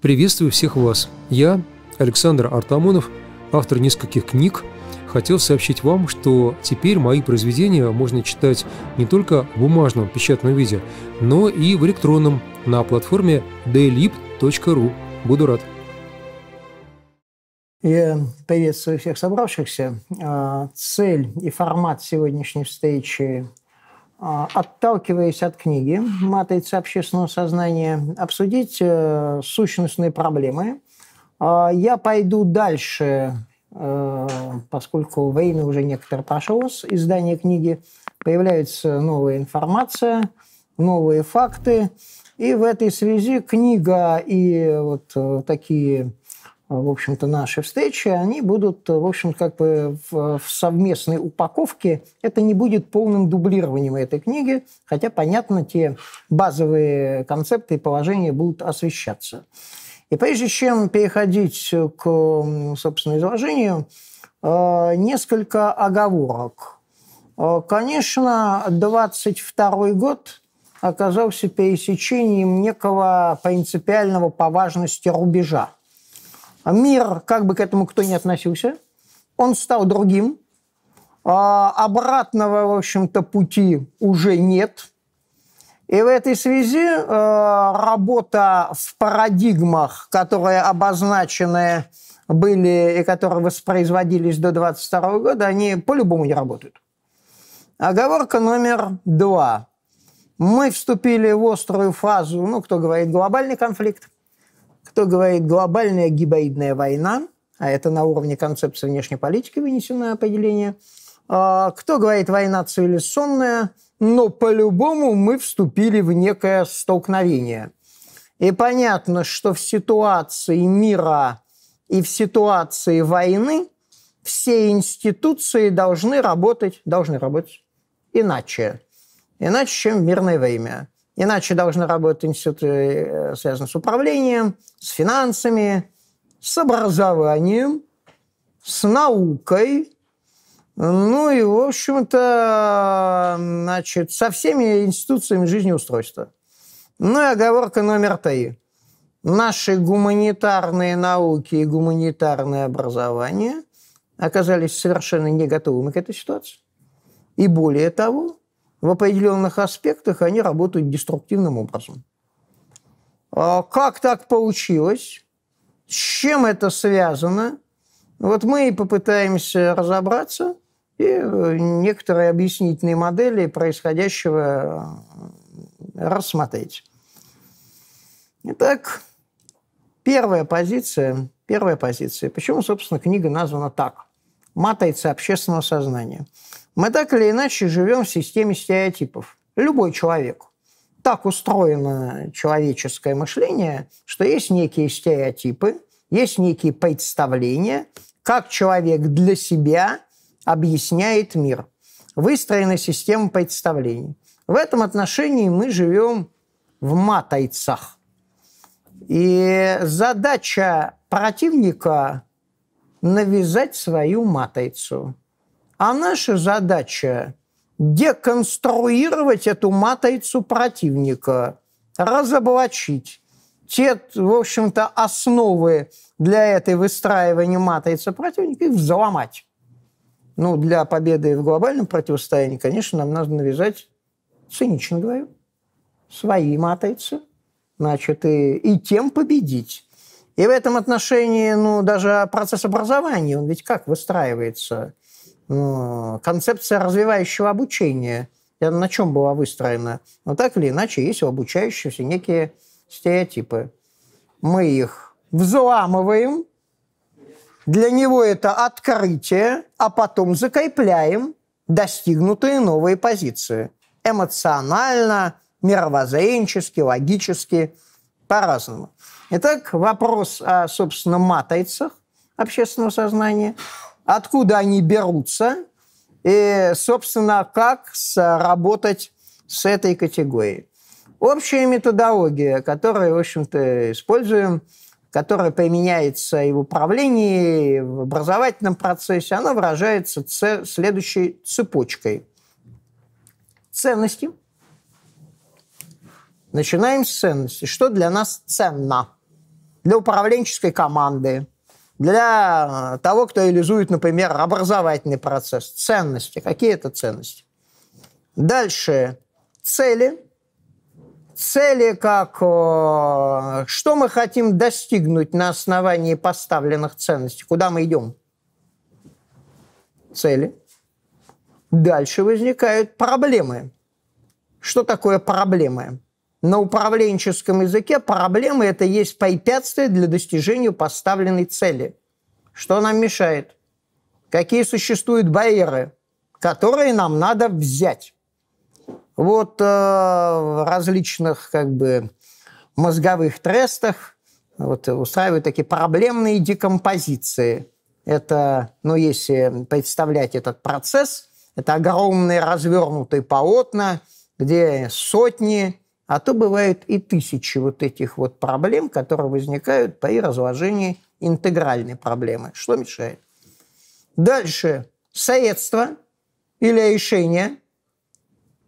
Приветствую всех вас. Я, Александр Артамонов, автор нескольких книг, хотел сообщить вам, что теперь мои произведения можно читать не только в бумажном печатном виде, но и в электронном на платформе dailib.ru. Буду рад. Я приветствую всех собравшихся. А, цель и формат сегодняшней встречи отталкиваясь от книги «Матрица общественного сознания», обсудить э, сущностные проблемы. А, я пойду дальше, э, поскольку время уже некоторое прошло с издания книги, появляется новая информация, новые факты. И в этой связи книга и вот э, такие в общем-то, наши встречи, они будут, в общем, как бы в, в совместной упаковке. Это не будет полным дублированием этой книги, хотя, понятно, те базовые концепты и положения будут освещаться. И прежде чем переходить к, собственно, изложению, э, несколько оговорок. Э, конечно, 22 год оказался пересечением некого принципиального по важности рубежа – а мир, как бы к этому кто ни относился, он стал другим. А обратного, в общем-то, пути уже нет. И в этой связи э, работа в парадигмах, которые обозначены были и которые воспроизводились до 22 года, они по-любому не работают. Оговорка номер два. Мы вступили в острую фазу, ну, кто говорит, глобальный конфликт кто говорит глобальная гибридная война, а это на уровне концепции внешней политики вынесенное определение, а, кто говорит война цивилизационная, но по-любому мы вступили в некое столкновение. И понятно, что в ситуации мира и в ситуации войны все институции должны работать, должны работать иначе. Иначе, чем в мирное время. Иначе должны работать институты, э, связанные с управлением, с финансами, с образованием, с наукой, ну и, в общем-то, значит, со всеми институциями жизнеустройства. Ну и оговорка номер три. Наши гуманитарные науки и гуманитарное образование оказались совершенно не готовыми к этой ситуации. И более того, в определенных аспектах они работают деструктивным образом. А как так получилось? С чем это связано? Вот мы и попытаемся разобраться и э, некоторые объяснительные модели происходящего э, рассмотреть. Итак, первая позиция, первая позиция. Почему, собственно, книга названа так? «Матрица общественного сознания». Мы так или иначе живем в системе стереотипов. Любой человек. Так устроено человеческое мышление, что есть некие стереотипы, есть некие представления, как человек для себя объясняет мир. Выстроена система представлений. В этом отношении мы живем в матайцах. И задача противника – навязать свою матайцу – а наша задача – деконструировать эту матрицу противника, разоблачить те, в общем-то, основы для этой выстраивания матрицы противника и взломать. Ну, для победы в глобальном противостоянии, конечно, нам надо навязать, цинично говорю, свои матрицы, значит, и, и тем победить. И в этом отношении, ну, даже процесс образования, он ведь как выстраивается? Ну, концепция развивающего обучения, на чем была выстроена? Но так или иначе, есть у обучающихся некие стереотипы. Мы их взламываем, для него это открытие, а потом закрепляем достигнутые новые позиции. Эмоционально, мировоззренчески, логически, по-разному. Итак, вопрос о, собственно, матрицах общественного сознания – откуда они берутся и, собственно, как работать с этой категорией. Общая методология, которую, в общем-то, используем, которая применяется и в управлении, и в образовательном процессе, она выражается следующей цепочкой. Ценности. Начинаем с ценностей. Что для нас ценно? для управленческой команды, для того, кто реализует, например, образовательный процесс. Ценности. Какие это ценности? Дальше. Цели. Цели как что мы хотим достигнуть на основании поставленных ценностей, куда мы идем. Цели. Дальше возникают проблемы. Что такое проблемы? На управленческом языке проблемы – это есть препятствие для достижения поставленной цели. Что нам мешает? Какие существуют барьеры, которые нам надо взять? Вот э, в различных как бы мозговых трестах вот, устраивают такие проблемные декомпозиции. Это, ну, если представлять этот процесс, это огромные развернутые полотна, где сотни, а то бывают и тысячи вот этих вот проблем, которые возникают при разложении интегральной проблемы. Что мешает? Дальше. Средства или решение.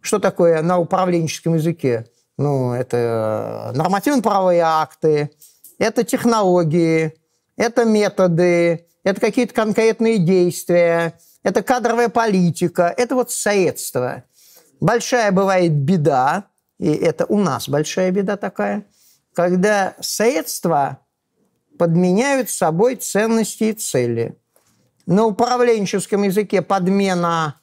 Что такое на управленческом языке? Ну, это нормативно-правовые акты, это технологии, это методы, это какие-то конкретные действия, это кадровая политика, это вот средства. Большая бывает беда, и это у нас большая беда такая, когда средства подменяют собой ценности и цели. На управленческом языке подмена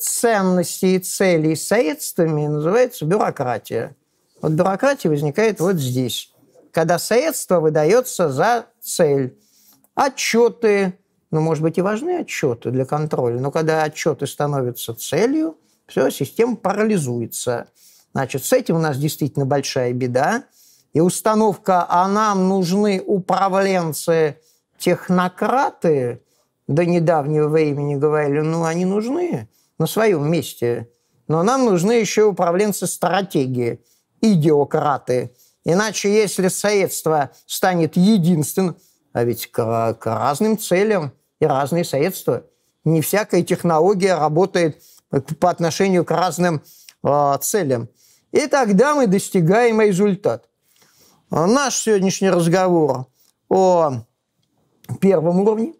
ценностей и целей средствами называется бюрократия. Вот бюрократия возникает вот здесь, когда средство выдается за цель. Отчеты, ну, может быть, и важны отчеты для контроля, но когда отчеты становятся целью, все, система парализуется. Значит, с этим у нас действительно большая беда. И установка «а нам нужны управленцы-технократы» до недавнего времени говорили, ну, они нужны на своем месте. Но нам нужны еще управленцы стратегии, идиократы. Иначе, если средство станет единственным, а ведь к, к разным целям и разные средства, не всякая технология работает по отношению к разным э, целям. И тогда мы достигаем результат. Наш сегодняшний разговор о первом уровне,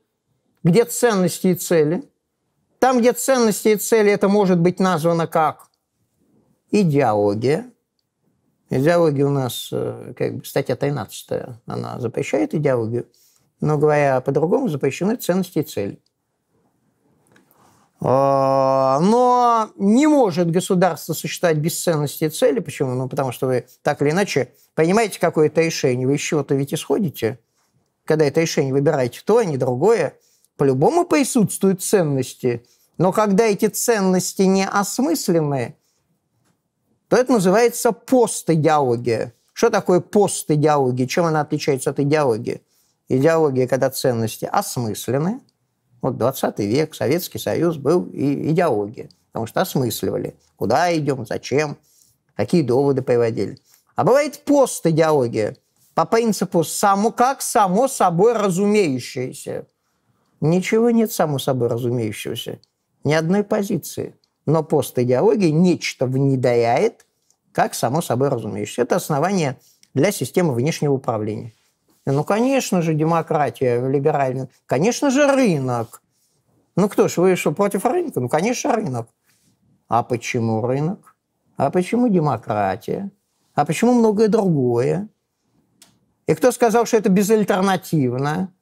где ценности и цели. Там, где ценности и цели, это может быть названо как идеология. Идеология у нас, э, как бы, статья 13, она запрещает идеологию, но, говоря по-другому, запрещены ценности и цели. А, но не может государство существовать без ценности и цели. Почему? Ну, потому что вы так или иначе понимаете какое-то решение. Вы из чего-то ведь исходите. Когда это решение выбираете то, а не другое, по-любому присутствуют ценности. Но когда эти ценности не осмыслены, то это называется постидеология. Что такое постидеология? Чем она отличается от идеологии? Идеология, когда ценности осмыслены, вот 20 век, Советский Союз был и идеология, потому что осмысливали, куда идем, зачем, какие доводы приводили. А бывает постидеология, по принципу само, как само собой разумеющееся. Ничего нет само собой разумеющегося, ни одной позиции. Но постидеология нечто внедряет, как само собой разумеющееся. Это основание для системы внешнего управления. Ну, конечно же, демократия либеральная. Конечно же, рынок. Ну, кто ж, вы что, против рынка? Ну, конечно, рынок. А почему рынок? А почему демократия? А почему многое другое? И кто сказал, что это безальтернативно?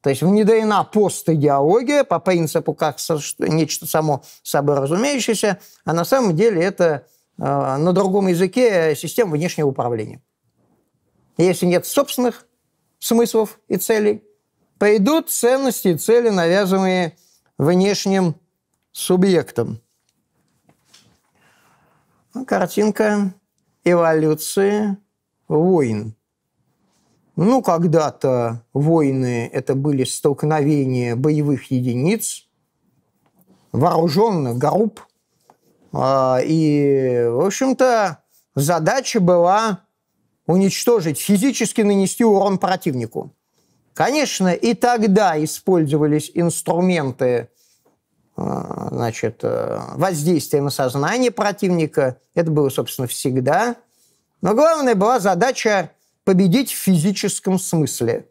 То есть внедрена постидеология по принципу как нечто само собой разумеющееся, а на самом деле это э, на другом языке система внешнего управления. Если нет собственных смыслов и целей, пойдут ценности и цели, навязанные внешним субъектом. Ну, картинка эволюции войн. Ну, когда-то войны – это были столкновения боевых единиц, вооруженных групп. А, и, в общем-то, задача была уничтожить, физически нанести урон противнику. Конечно, и тогда использовались инструменты э, значит, э, воздействия на сознание противника. Это было, собственно, всегда. Но главная была задача победить в физическом смысле,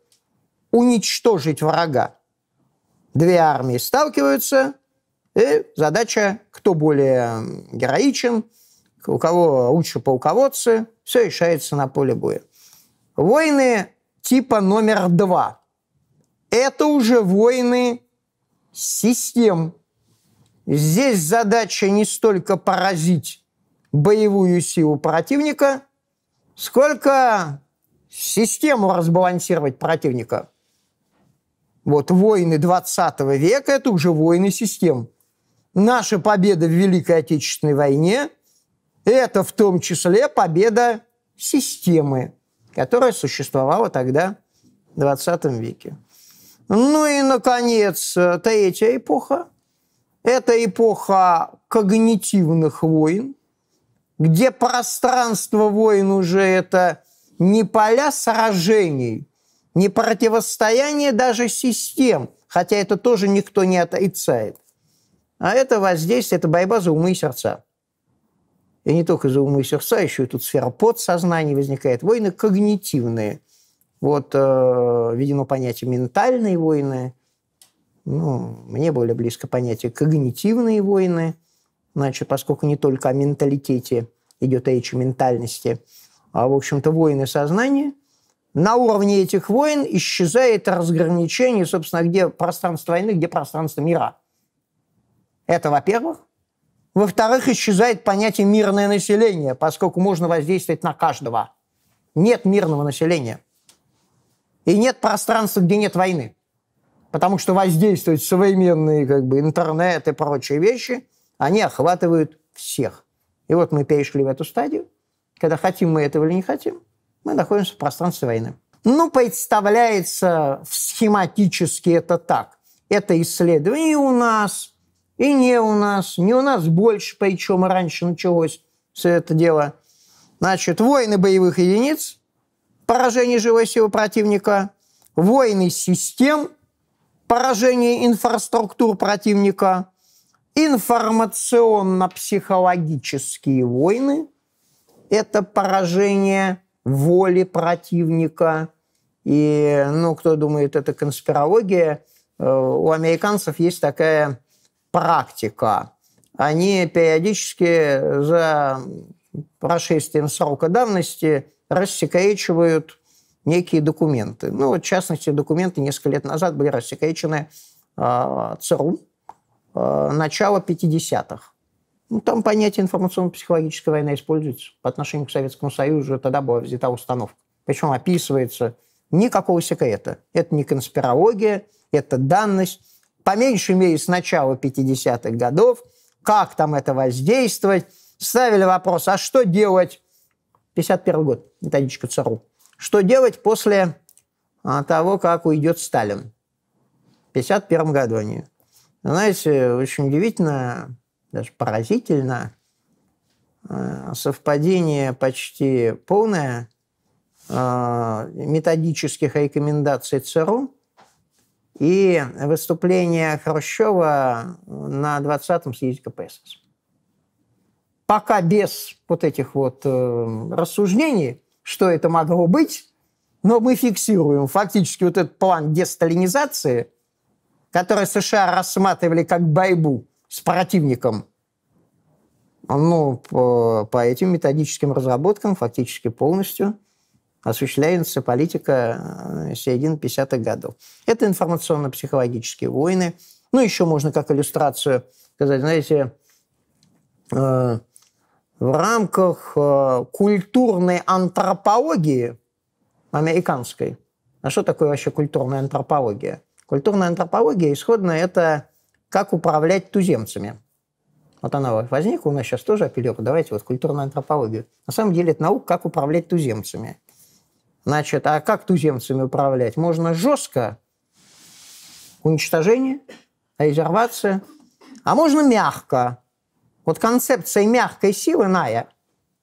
уничтожить врага. Две армии сталкиваются, и задача, кто более героичен, у кого лучше полководцы, все решается на поле боя. Войны типа номер два – это уже войны систем. Здесь задача не столько поразить боевую силу противника, сколько систему разбалансировать противника. Вот войны 20 века – это уже войны систем. Наша победа в Великой Отечественной войне – это в том числе победа системы, которая существовала тогда в 20 веке. Ну и, наконец, третья эпоха – это эпоха когнитивных войн, где пространство войн уже это не поля сражений, не противостояние даже систем, хотя это тоже никто не отрицает, а это воздействие, это борьба за умы и сердца. И не только за умы и сердца, еще и тут сфера подсознания возникает. Войны когнитивные. Вот э, видимо понятие ментальные войны. Ну, мне более близко понятие когнитивные войны. Значит, поскольку не только о менталитете идет речь о ментальности, а, в общем-то, войны сознания, на уровне этих войн исчезает разграничение, собственно, где пространство войны, где пространство мира. Это, во-первых. Во-вторых, исчезает понятие мирное население, поскольку можно воздействовать на каждого. Нет мирного населения. И нет пространства, где нет войны. Потому что воздействуют современные как бы, интернет и прочие вещи, они охватывают всех. И вот мы перешли в эту стадию, когда хотим мы этого или не хотим, мы находимся в пространстве войны. Ну, представляется схематически это так. Это исследование у нас, и не у нас. Не у нас больше, причем раньше началось все это дело. Значит, войны боевых единиц, поражение живой силы противника, войны систем, поражение инфраструктур противника, информационно-психологические войны – это поражение воли противника. И, ну, кто думает, это конспирология, э, у американцев есть такая практика. Они периодически за прошествием срока давности рассекречивают некие документы. Ну, вот, в частности, документы несколько лет назад были рассекречены э, ЦРУ, э, начала 50-х. Ну, там понятие информационно-психологическая война используется по отношению к Советскому Союзу. Тогда была взята установка. Причем описывается никакого секрета. Это не конспирология, это данность. По меньшей мере, с начала 50-х годов, как там это воздействовать, ставили вопрос, а что делать, 51 год, методичка ЦРУ, что делать после а, того, как уйдет Сталин? В 51 году они. Знаете, очень удивительно, даже поразительно, э, совпадение почти полное э, методических рекомендаций ЦРУ и выступление Хрущева на 20-м съезде КПСС. Пока без вот этих вот э, рассуждений, что это могло быть, но мы фиксируем фактически вот этот план десталинизации, который США рассматривали как борьбу с противником, ну, по, по этим методическим разработкам фактически полностью осуществляется политика э, середины 50-х годов. Это информационно-психологические войны. Ну, еще можно как иллюстрацию сказать, знаете, э, в рамках э, культурной антропологии американской. А что такое вообще культурная антропология? Культурная антропология исходно это как управлять туземцами. Вот она возникла у нас сейчас тоже апеллирует. Давайте вот культурную антропологию. На самом деле это наука, как управлять туземцами. Значит, а как туземцами управлять? Можно жестко, уничтожение, резервация, а можно мягко. Вот концепция мягкой силы, Ная,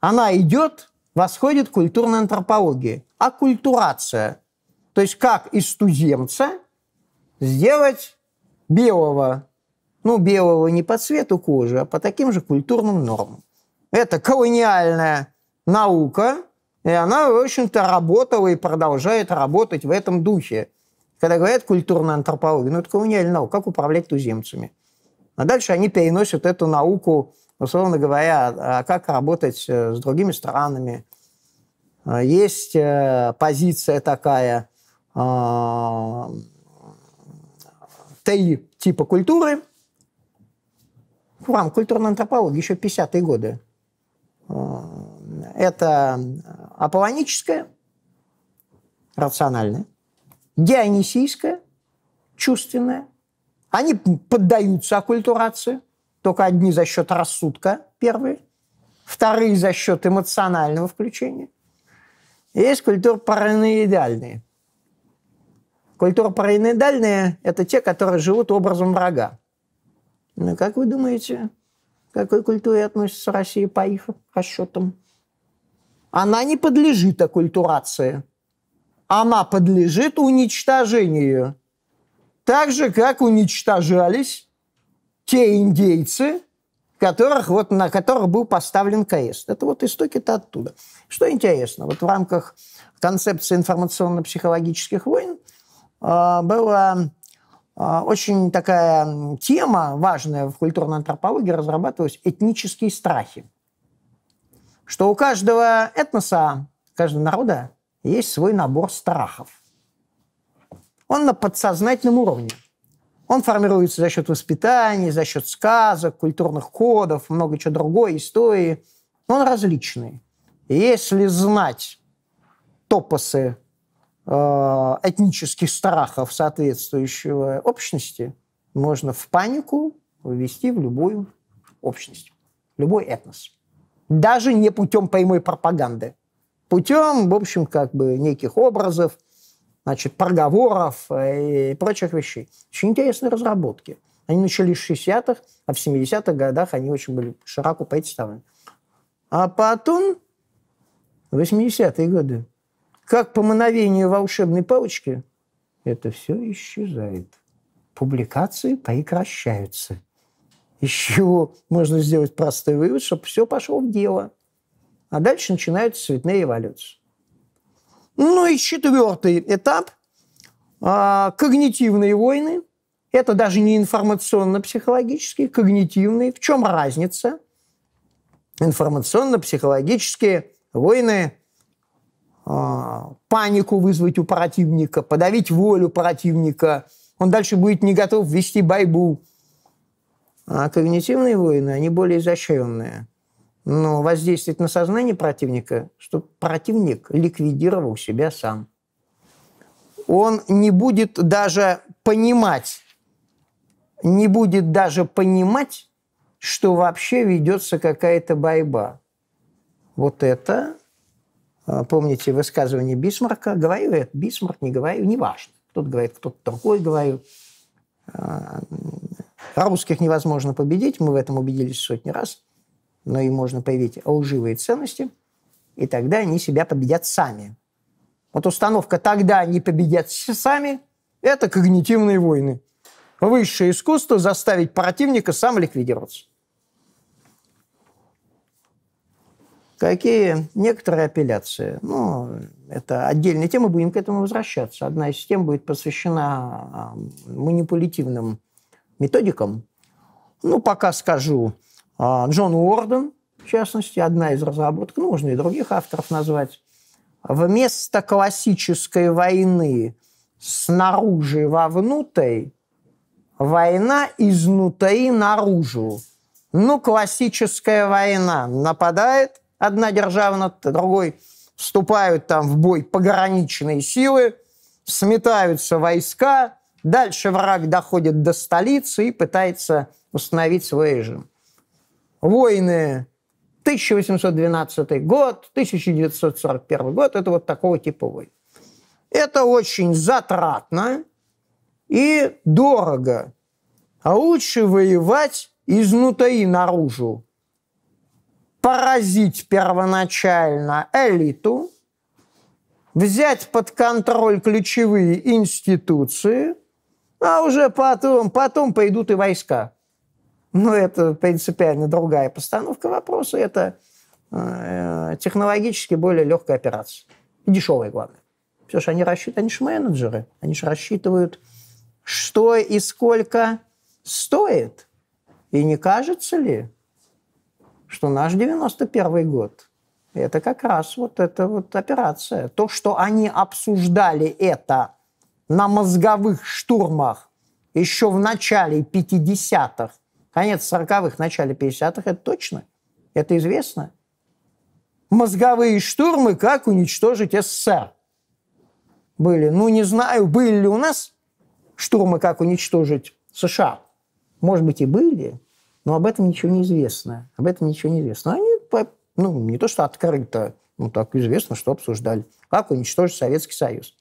она идет, восходит к культурной антропологии. Аккультурация. То есть как из туземца сделать белого ну, белого не по цвету кожи, а по таким же культурным нормам. Это колониальная наука, И она, в общем-то, работала и продолжает работать в этом духе. Когда говорят культурная антропология, ну, это колониальная наука, как управлять туземцами. А дальше они переносят эту науку, условно говоря, а как работать э, с другими странами. А, есть э, позиция такая а, три типа культуры. Вам культурная антропология еще 50-е годы. А, это аполлоническая, рациональная, дионисийская, чувственная. Они поддаются оккультурации, только одни за счет рассудка, первые, вторые за счет эмоционального включения. Есть культура параноидальные. Культура параноидальные – это те, которые живут образом врага. Ну, как вы думаете, к какой культуре относится Россия по их расчетам? Она не подлежит оккультурации. Она подлежит уничтожению. Так же, как уничтожались те индейцы, которых, вот, на которых был поставлен КС. Это вот истоки-то оттуда. Что интересно, вот в рамках концепции информационно-психологических войн э, была э, очень такая тема важная в культурной антропологии, разрабатывалась этнические страхи. Что у каждого этноса, каждого народа есть свой набор страхов. Он на подсознательном уровне. Он формируется за счет воспитания, за счет сказок, культурных кодов, много чего другой, истории. Он различный. И если знать топосы э, этнических страхов соответствующего общности, можно в панику ввести в любую общность, любой этнос. Даже не путем прямой пропаганды. Путем, в общем, как бы неких образов, значит, проговоров э, и прочих вещей. Очень интересные разработки. Они начались в 60-х, а в 70-х годах они очень были широко представлены. А потом, в 80-е годы, как по мановению волшебной палочки, это все исчезает. Публикации прекращаются. Из чего можно сделать простой вывод, чтобы все пошло в дело. А дальше начинаются цветные эволюции. Ну и четвертый этап а, – когнитивные войны. Это даже не информационно-психологические, когнитивные. В чем разница? Информационно-психологические войны а, панику вызвать у противника, подавить волю противника. Он дальше будет не готов вести борьбу. А когнитивные войны, они более изощренные – но воздействовать на сознание противника, чтобы противник ликвидировал себя сам. Он не будет даже понимать, не будет даже понимать, что вообще ведется какая-то борьба. Вот это, а, помните высказывание Бисмарка, говорю это, Бисмарк, не говорю, неважно. Кто-то говорит, кто-то другой говорю. Русских невозможно победить, мы в этом убедились сотни раз – но им можно появить лживые ценности, и тогда они себя победят сами. Вот установка «тогда они победят сами» – это когнитивные войны. Высшее искусство – заставить противника сам ликвидироваться. Какие некоторые апелляции? Ну, это отдельная тема, будем к этому возвращаться. Одна из тем будет посвящена а, манипулятивным методикам. Ну, пока скажу, а, Джон Уорден, в частности, одна из разработок, ну, можно и других авторов назвать, вместо классической войны снаружи вовнутрь, война изнутри наружу. Ну, классическая война. Нападает одна держава над другой, вступают там в бой пограничные силы, сметаются войска, дальше враг доходит до столицы и пытается установить свой режим войны 1812 год, 1941 год, это вот такого типа войн. Это очень затратно и дорого. А лучше воевать изнутри наружу. Поразить первоначально элиту, взять под контроль ключевые институции, а уже потом, потом пойдут и войска. Но это принципиально другая постановка вопроса. Это э, технологически более легкая операция. И дешевая, главное. Потому что они рассчитывают, они же менеджеры, они же рассчитывают, что и сколько стоит. И не кажется ли, что наш 91 год – это как раз вот эта вот операция. То, что они обсуждали это на мозговых штурмах еще в начале 50-х, конец 40-х, начале 50-х, это точно, это известно. Мозговые штурмы, как уничтожить СССР. Были, ну не знаю, были ли у нас штурмы, как уничтожить США. Может быть, и были, но об этом ничего не известно. Об этом ничего не известно. Они, ну, не то что открыто, ну, так известно, что обсуждали. Как уничтожить Советский Союз.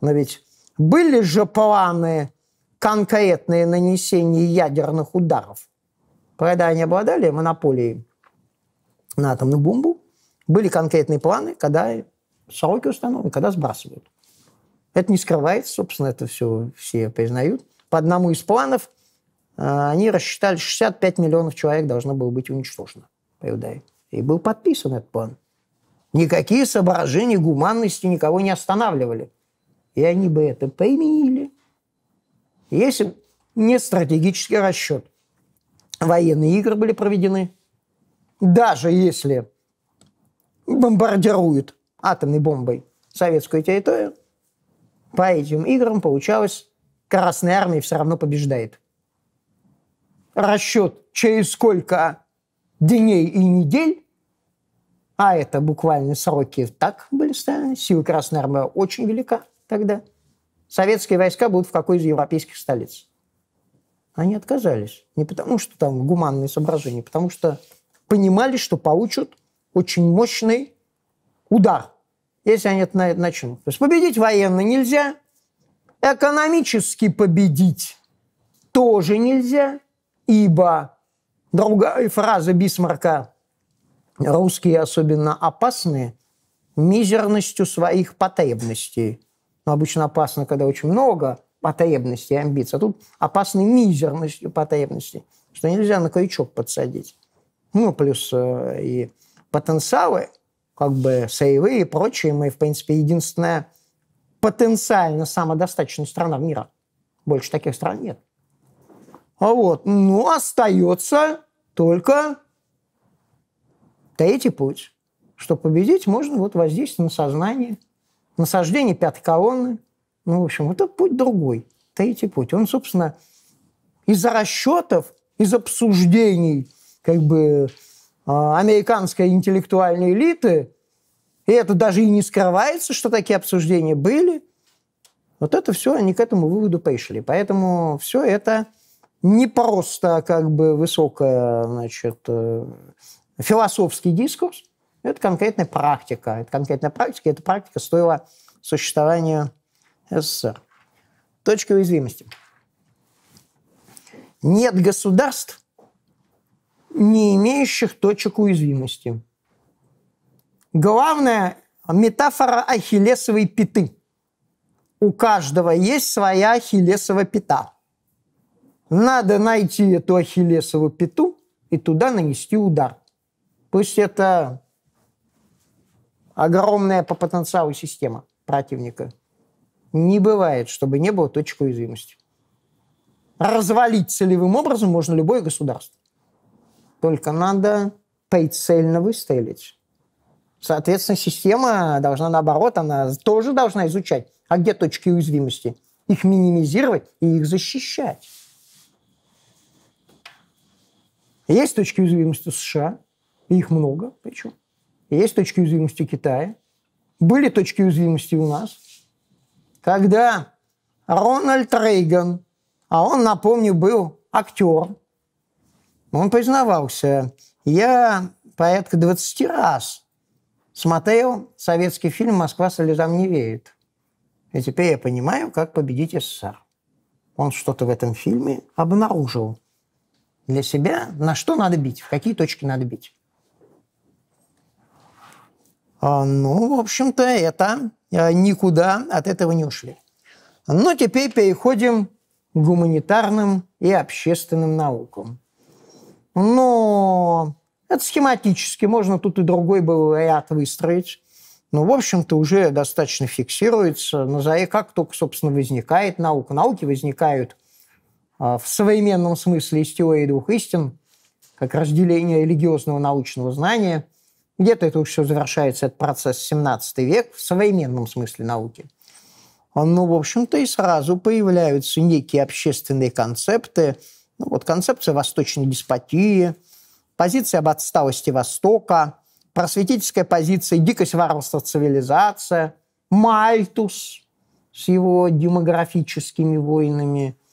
Но ведь были же планы конкретные нанесения ядерных ударов. Когда они обладали монополией на атомную бомбу, были конкретные планы, когда сроки установлены, когда сбрасывают. Это не скрывается, собственно, это все все признают. По одному из планов э, они рассчитали, 65 миллионов человек должно было быть уничтожено по. И был подписан этот план. Никакие соображения гуманности никого не останавливали. И они бы это применили. Если не стратегический расчет. Военные игры были проведены. Даже если бомбардируют атомной бомбой советскую территорию, по этим играм получалось, Красная Армия все равно побеждает. Расчет через сколько дней и недель, а это буквально сроки так были ставлены, силы Красной Армии очень велика тогда. Советские войска будут в какой из европейских столиц. Они отказались. Не потому, что там гуманные соображения, потому что понимали, что получат очень мощный удар если они это начнут. То есть победить военно нельзя, экономически победить тоже нельзя, ибо другая фраза Бисмарка «русские особенно опасны мизерностью своих потребностей». Но обычно опасно, когда очень много потребностей и амбиций, а тут опасны мизерностью потребностей, что нельзя на крючок подсадить. Ну, плюс э, и потенциалы – как бы сейвы и прочее, мы, в принципе, единственная потенциально самодостаточная страна в мире. Больше таких стран нет. А вот, ну, остается только третий путь. Чтобы победить, можно вот воздействие на сознание, насаждение пятой колонны. Ну, в общем, это путь другой. Третий путь. Он, собственно, из-за расчетов, из обсуждений, как бы а, американской интеллектуальной элиты, и это даже и не скрывается, что такие обсуждения были, вот это все, они к этому выводу пришли. Поэтому все это не просто как бы высокая, значит, э, философский дискурс, это конкретная практика. Это конкретная практика, эта практика стоила существования СССР. Точка уязвимости. Нет государств, не имеющих точек уязвимости. Главная метафора ахиллесовой пяты. У каждого есть своя ахиллесова пята. Надо найти эту ахиллесову пяту и туда нанести удар. Пусть это огромная по потенциалу система противника. Не бывает, чтобы не было точки уязвимости. Развалить целевым образом можно любое государство. Только надо прицельно выстрелить. Соответственно, система должна, наоборот, она тоже должна изучать, а где точки уязвимости, их минимизировать и их защищать. Есть точки уязвимости США, их много причем. Есть точки уязвимости Китая. Были точки уязвимости у нас. Когда Рональд Рейган, а он, напомню, был актер, он признавался, я порядка 20 раз смотрел советский фильм «Москва слезам не верит». И теперь я понимаю, как победить СССР. Он что-то в этом фильме обнаружил для себя, на что надо бить, в какие точки надо бить. А, ну, в общем-то, это а, никуда от этого не ушли. Но теперь переходим к гуманитарным и общественным наукам. Но Это схематически, можно тут и другой был ряд выстроить. Но, в общем-то, уже достаточно фиксируется. Назови, как только, собственно, возникает наука. Науки возникают а, в современном смысле из теории двух истин, как разделение религиозного научного знания. Где-то это все завершается, этот процесс 17 век, в современном смысле науки. Ну, в общем-то, и сразу появляются некие общественные концепты. Ну, вот концепция восточной деспотии, позиция об отсталости Востока, просветительская позиция дикость, варварство, цивилизация, Мальтус с его демографическими войнами –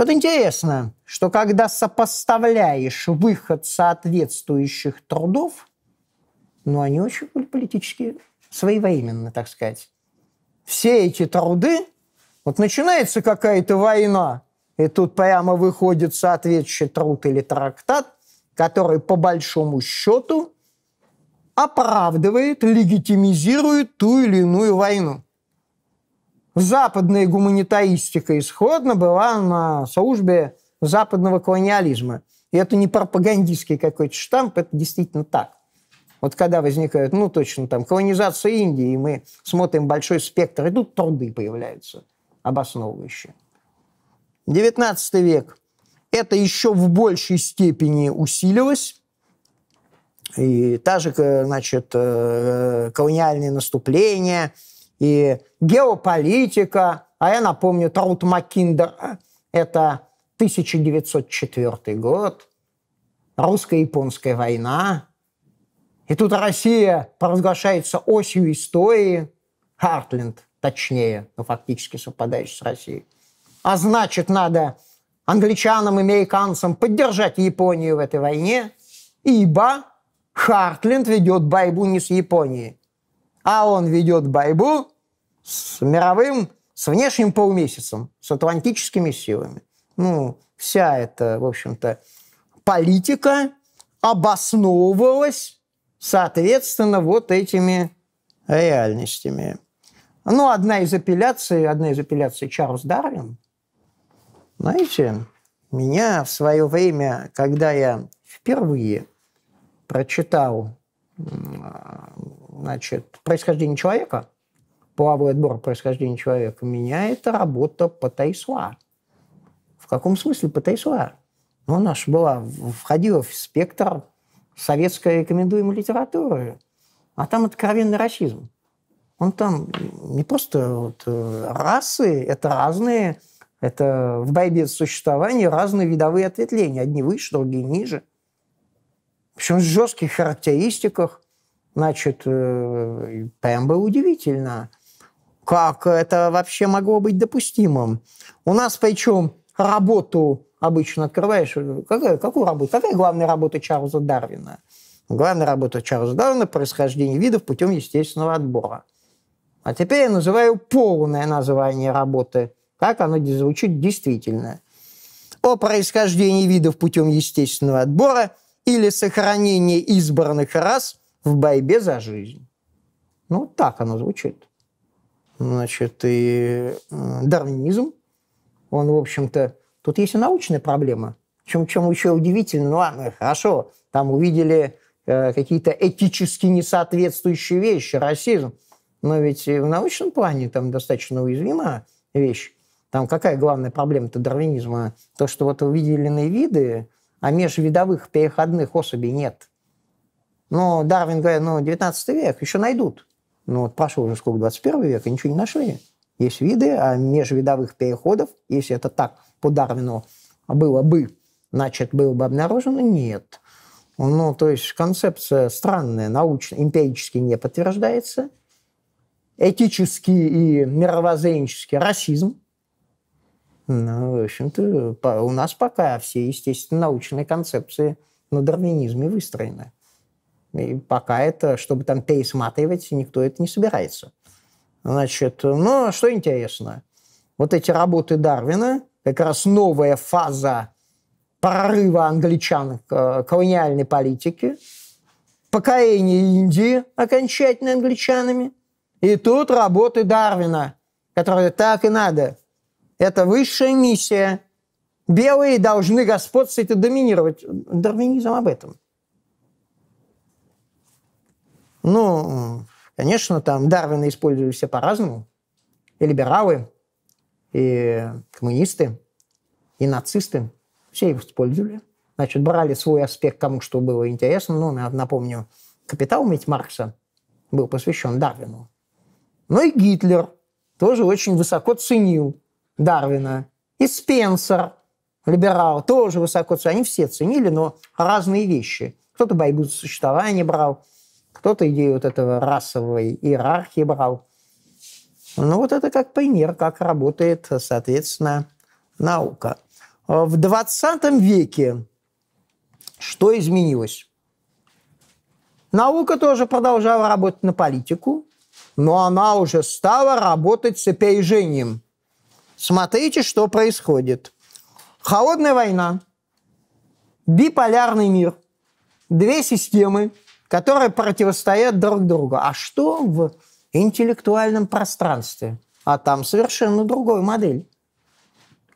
вот интересно, что когда сопоставляешь выход соответствующих трудов, ну, они очень политически своевременны, так сказать. Все эти труды, вот начинается какая-то война, и тут прямо выходит соответствующий труд или трактат, который по большому счету оправдывает, легитимизирует ту или иную войну западная гуманитаистика исходно была на службе западного колониализма. И это не пропагандистский какой-то штамп, это действительно так. Вот когда возникает, ну точно там, колонизация Индии, и мы смотрим большой спектр, и тут труды появляются обосновывающие. 19 век. Это еще в большей степени усилилось. И та же, значит, э, колониальные наступления – и геополитика. А я напомню, Траут Маккиндер – это 1904 год, русско-японская война. И тут Россия провозглашается осью истории, Хартленд, точнее, но фактически совпадающий с Россией. А значит, надо англичанам, американцам поддержать Японию в этой войне, ибо Хартленд ведет борьбу не с Японией, а он ведет борьбу с мировым, с внешним полумесяцем, с атлантическими силами. Ну, вся эта, в общем-то, политика обосновывалась, соответственно, вот этими реальностями. Ну, одна из апелляций, одна из апелляций Чарльз Дарвин, знаете, меня в свое время, когда я впервые прочитал значит, происхождение человека, половой отбор происхождения человека, меня это работа по Тайсуа. В каком смысле по Тайсуа? Ну, она же была, входила в спектр советской рекомендуемой литературы. А там откровенный расизм. Он там не просто вот, э, расы, это разные, это в борьбе за существование разные видовые ответвления. Одни выше, другие ниже. Причем в жестких характеристиках. Значит, э, прям было удивительно, как это вообще могло быть допустимым. У нас причем работу обычно открываешь. Какая, какую работу? Какая главная работа Чарльза Дарвина? Главная работа Чарльза Дарвина – происхождение видов путем естественного отбора. А теперь я называю полное название работы, как оно звучит действительно. О происхождении видов путем естественного отбора или сохранении избранных рас в борьбе за жизнь. Ну, так оно звучит. Значит, и э, дарвинизм, он, в общем-то, тут есть и научная проблема. Чем, чем еще удивительно, ну ладно, хорошо, там увидели э, какие-то этически несоответствующие вещи, расизм, но ведь в научном плане там достаточно уязвимая вещь. Там какая главная проблема-то дарвинизма? То, что вот выделенные виды, а межвидовых переходных особей нет. Но Дарвин говорит, ну, 19 век, еще найдут. Ну, вот прошло уже сколько, 21 век, и ничего не нашли. Есть виды, а межвидовых переходов, если это так по Дарвину было бы, значит, было бы обнаружено, нет. Ну, то есть концепция странная, научно, эмпирически не подтверждается. Этический и мировоззренческий расизм, ну, в общем-то, у нас пока все, естественно, научные концепции на дарвинизме выстроены. И пока это, чтобы там пересматривать, никто это не собирается. Значит, ну, что интересно, вот эти работы Дарвина, как раз новая фаза прорыва англичан к колониальной политике, покорение Индии окончательно англичанами, и тут работы Дарвина, которые так и надо – это высшая миссия. Белые должны господствовать и доминировать. Дарвинизм об этом. Ну, конечно, там Дарвина использовали все по-разному. И либералы, и коммунисты, и нацисты. Все их использовали. Значит, брали свой аспект кому что было интересно. Ну, напомню, «Капитал» ведь Маркса был посвящен Дарвину. Ну и Гитлер тоже очень высоко ценил Дарвина. И Спенсер, либерал, тоже высоко ценил. Они все ценили, но разные вещи. Кто-то борьбу за существование брал, кто-то идею вот этого расовой иерархии брал. Ну вот это как пример, как работает, соответственно, наука. В 20 веке что изменилось? Наука тоже продолжала работать на политику, но она уже стала работать с опережением. Смотрите, что происходит. Холодная война, биполярный мир, две системы, которые противостоят друг другу. А что в интеллектуальном пространстве? А там совершенно другая модель.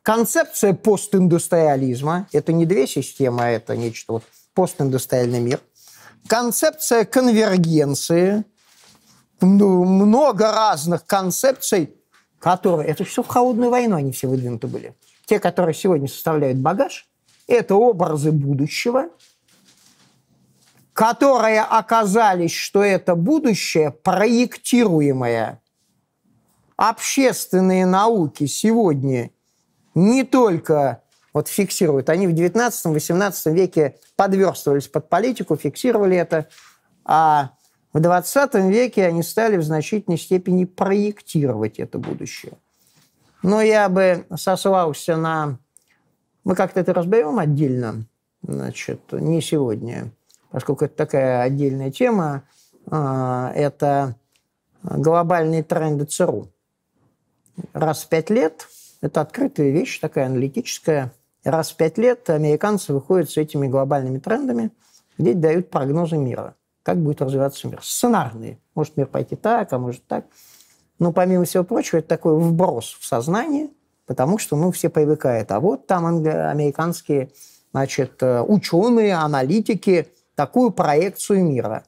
Концепция постиндустриализма – это не две системы, а это нечто вот постиндустриальный мир. Концепция конвергенции, ну, много разных концепций, которые... Это все в холодную войну они все выдвинуты были. Те, которые сегодня составляют багаж, это образы будущего, которые оказались, что это будущее проектируемое. Общественные науки сегодня не только вот фиксируют, они в 19-18 веке подверстывались под политику, фиксировали это, а в 20 веке они стали в значительной степени проектировать это будущее. Но я бы сослался на... Мы как-то это разберем отдельно, значит, не сегодня, поскольку это такая отдельная тема, а, это глобальные тренды ЦРУ. Раз в пять лет – это открытая вещь, такая аналитическая. Раз в пять лет американцы выходят с этими глобальными трендами, где дают прогнозы мира, как будет развиваться мир. Сценарные. Может мир пойти так, а может так. Но помимо всего прочего, это такой вброс в сознание, потому что ну, все привыкают. А вот там американские значит, э, ученые, аналитики такую проекцию мира.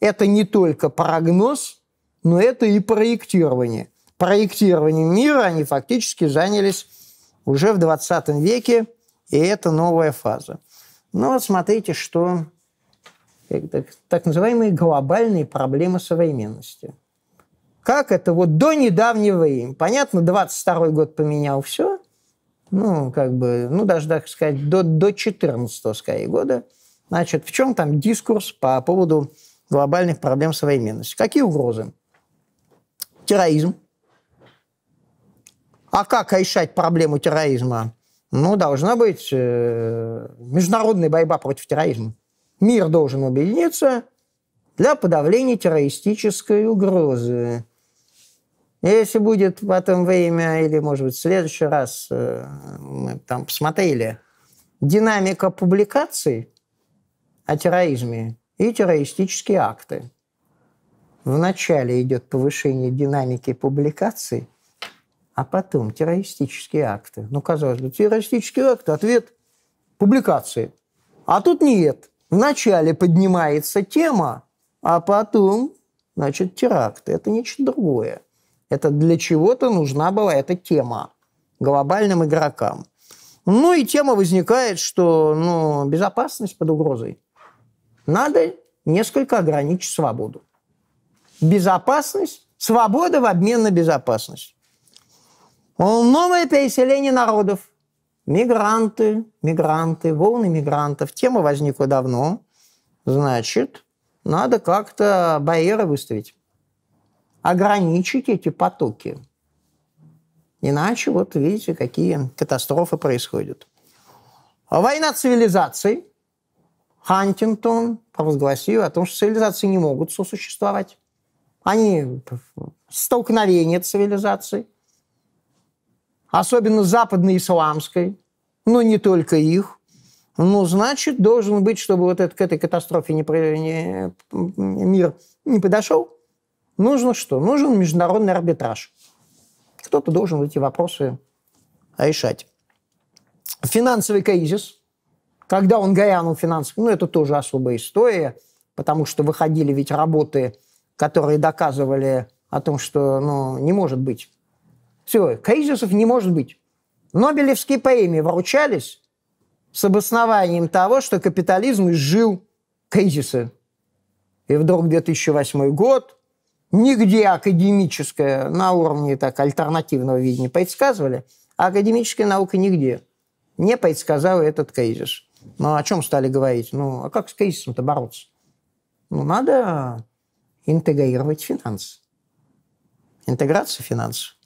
Это не только прогноз, но это и проектирование проектированием мира они фактически занялись уже в 20 веке, и это новая фаза. Но смотрите, что так называемые глобальные проблемы современности. Как это вот до недавнего времени? Понятно, 22 год поменял все, ну, как бы, ну, даже, так сказать, до, до 14 скорее, года. Значит, в чем там дискурс по поводу глобальных проблем современности? Какие угрозы? Терроризм, а как решать проблему терроризма? Ну, должна быть э, международная борьба против терроризма. Мир должен объединиться для подавления террористической угрозы. Если будет в это время, или, может быть, в следующий раз э, мы там посмотрели, динамика публикаций о терроризме и террористические акты. Вначале идет повышение динамики публикаций, а потом террористические акты. Ну, казалось бы, террористические акты, ответ – публикации. А тут нет. Вначале поднимается тема, а потом, значит, теракты. Это нечто другое. Это для чего-то нужна была эта тема глобальным игрокам. Ну и тема возникает, что ну, безопасность под угрозой. Надо несколько ограничить свободу. Безопасность, свобода в обмен на безопасность. Новое переселение народов. Мигранты, мигранты, волны мигрантов. Тема возникла давно. Значит, надо как-то барьеры выставить. Ограничить эти потоки. Иначе, вот видите, какие катастрофы происходят. Война цивилизаций. Хантингтон провозгласил о том, что цивилизации не могут сосуществовать. Они столкновение цивилизаций особенно западной исламской, но не только их, ну, значит, должен быть, чтобы вот это, к этой катастрофе не, не, мир не подошел, нужно что? Нужен международный арбитраж. Кто-то должен эти вопросы решать. Финансовый кризис, когда он горянул финансовый, ну, это тоже особая история. потому что выходили ведь работы, которые доказывали о том, что ну, не может быть. Все, кризисов не может быть. Нобелевские премии вручались с обоснованием того, что капитализм изжил кризисы. И вдруг 2008 год, нигде академическое на уровне так, альтернативного видения предсказывали, а академическая наука нигде не предсказала этот кризис. Ну, о чем стали говорить? Ну, а как с кризисом-то бороться? Ну, надо интегрировать финансы. Интеграция финансов.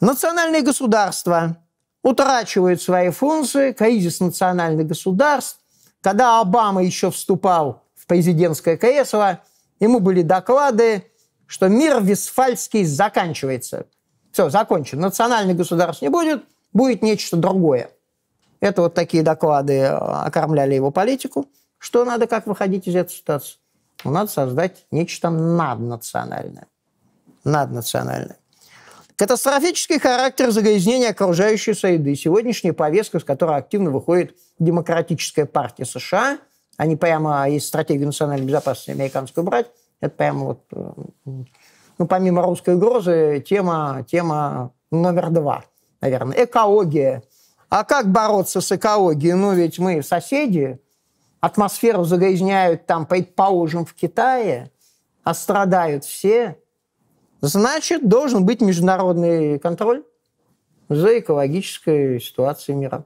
Национальные государства утрачивают свои функции, кризис национальных государств. Когда Обама еще вступал в президентское кресло, ему были доклады, что мир Висфальский заканчивается. Все, закончен. Национальных государств не будет, будет нечто другое. Это вот такие доклады э, окормляли его политику. Что надо, как выходить из этой ситуации? Ну, надо создать нечто наднациональное. Наднациональное. Катастрофический характер загрязнения окружающей среды. Сегодняшняя повестка, с которой активно выходит Демократическая партия США, они прямо из стратегии национальной безопасности американскую брать, это прямо вот, э, ну, помимо русской угрозы, тема, тема номер два, наверное. Экология. А как бороться с экологией? Ну, ведь мы соседи, атмосферу загрязняют там, предположим, в Китае, а страдают все – Значит, должен быть международный контроль за экологической ситуацией мира.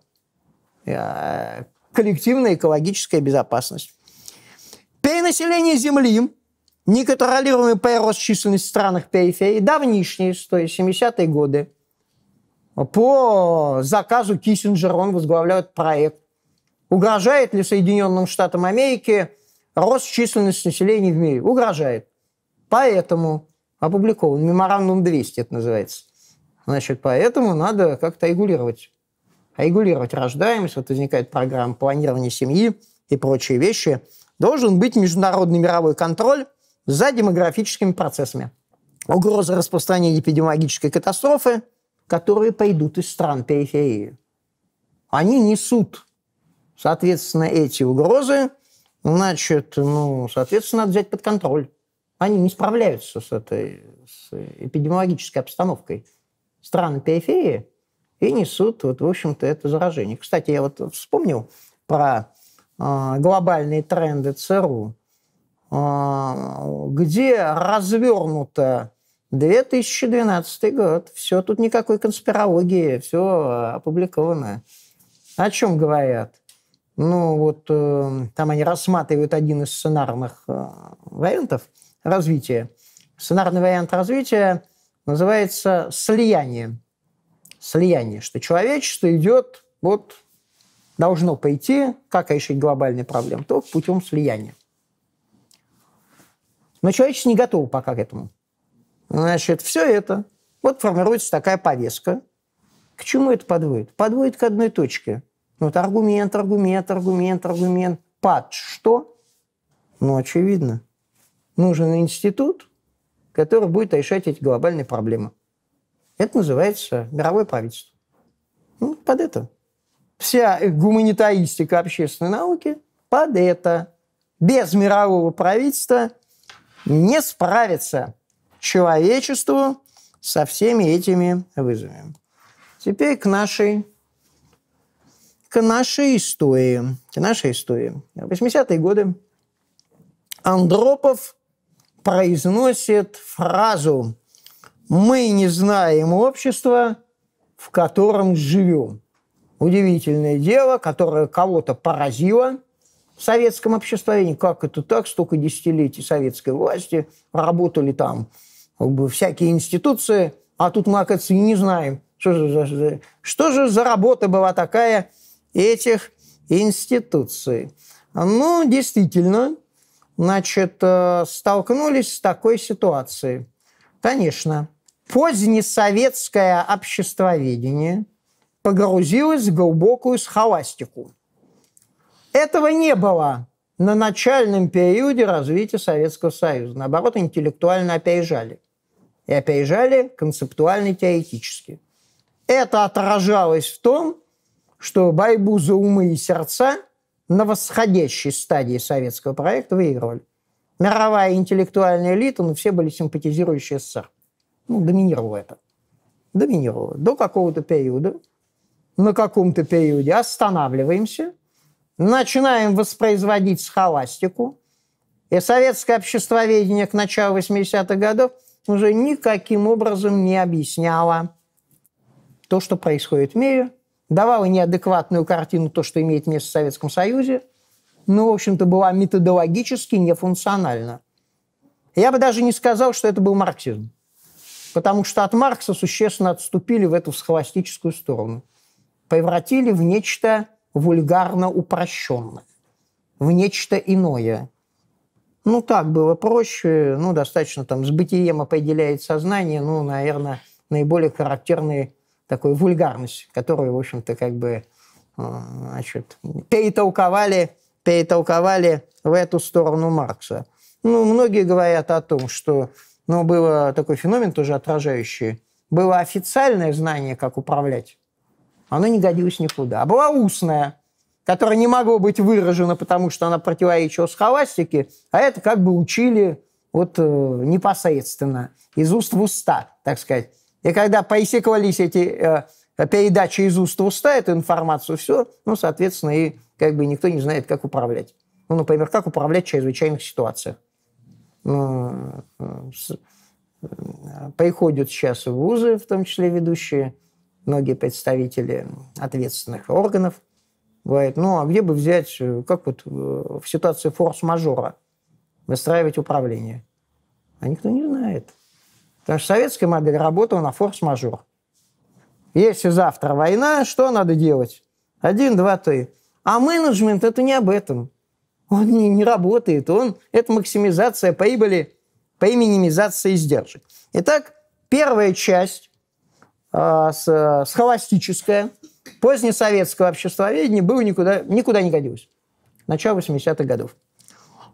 Э, коллективная экологическая безопасность. Перенаселение Земли, неконтролируемый прирост численности в странах периферии, давнишние, то есть 70-е годы. По заказу Киссинджера он возглавляет проект. Угрожает ли Соединенным Штатам Америки рост численности населения в мире? Угрожает. Поэтому опубликован. Меморандум 200 это называется. Значит, поэтому надо как-то регулировать. Регулировать рождаемость, вот возникает программа планирования семьи и прочие вещи. Должен быть международный мировой контроль за демографическими процессами. Угроза распространения эпидемиологической катастрофы, которые пойдут из стран периферии. Они несут, соответственно, эти угрозы, значит, ну, соответственно, надо взять под контроль они не справляются с этой с эпидемиологической обстановкой страны периферии и несут, вот, в общем-то, это заражение. Кстати, я вот вспомнил про э, глобальные тренды ЦРУ, э, где развернуто 2012 год. Все, тут никакой конспирологии, все опубликовано. О чем говорят? Ну, вот э, там они рассматривают один из сценарных э, вариантов – развития. Сценарный вариант развития называется слияние. Слияние, что человечество идет, вот должно пойти, как решить глобальные проблемы, только путем слияния. Но человечество не готово пока к этому. Значит, все это, вот формируется такая повестка. К чему это подводит? Подводит к одной точке. Вот аргумент, аргумент, аргумент, аргумент. Под что? Ну, очевидно нужен институт, который будет решать эти глобальные проблемы. Это называется мировое правительство. Ну, под это. Вся гуманитаристика общественной науки под это. Без мирового правительства не справится человечеству со всеми этими вызовами. Теперь к нашей, к нашей истории. К нашей истории. 80-е годы Андропов произносит фразу «Мы не знаем общества, в котором живем». Удивительное дело, которое кого-то поразило в советском обществе. Как это так? Столько десятилетий советской власти, работали там как бы, всякие институции, а тут мы, оказывается, не знаем, что же, за, что же за работа была такая этих институций. Ну, действительно, значит, э, столкнулись с такой ситуацией. Конечно, позднесоветское обществоведение погрузилось в глубокую схоластику. Этого не было на начальном периоде развития Советского Союза. Наоборот, интеллектуально опережали. И опережали концептуально и теоретически. Это отражалось в том, что борьбу за умы и сердца на восходящей стадии советского проекта выигрывали. Мировая интеллектуальная элита, ну, все были симпатизирующие СССР. Ну, доминировало это. Доминировало. До какого-то периода, на каком-то периоде останавливаемся, начинаем воспроизводить схоластику, и советское обществоведение к началу 80-х годов уже никаким образом не объясняло то, что происходит в мире, давала неадекватную картину то, что имеет место в Советском Союзе, но, в общем-то, была методологически нефункциональна. Я бы даже не сказал, что это был марксизм, потому что от Маркса существенно отступили в эту схоластическую сторону, превратили в нечто вульгарно упрощенное, в нечто иное. Ну, так было проще, ну, достаточно там с бытием определяет сознание, ну, наверное, наиболее характерные такой вульгарность, которую, в общем-то, как бы а, значит, перетолковали, перетолковали в эту сторону Маркса. Ну, многие говорят о том, что ну, было такой феномен тоже отражающий. Было официальное знание, как управлять. Оно не годилось никуда. А была устная, которая не могло быть выражена, потому что она противоречила схоластике, а это как бы учили вот э, непосредственно, из уст в уста, так сказать. И когда поисеквались эти э, передачи из уст в уста, эту информацию, все, ну, соответственно, и как бы никто не знает, как управлять. Ну, например, как управлять в чрезвычайных ситуациях. Ну, с, э, приходят сейчас в вузы, в том числе ведущие, многие представители ответственных органов, говорят, ну, а где бы взять, э, как вот э, в ситуации форс-мажора выстраивать управление? А никто не знает. Потому что советская модель работала на форс-мажор. Если завтра война, что надо делать? Один, два, три. А менеджмент – это не об этом. Он не, не работает. Он, это максимизация прибыли по минимизации издержек. Итак, первая часть э, с, схоластическая, позднесоветского обществоведения было никуда, никуда не годилось. Начало 80-х годов.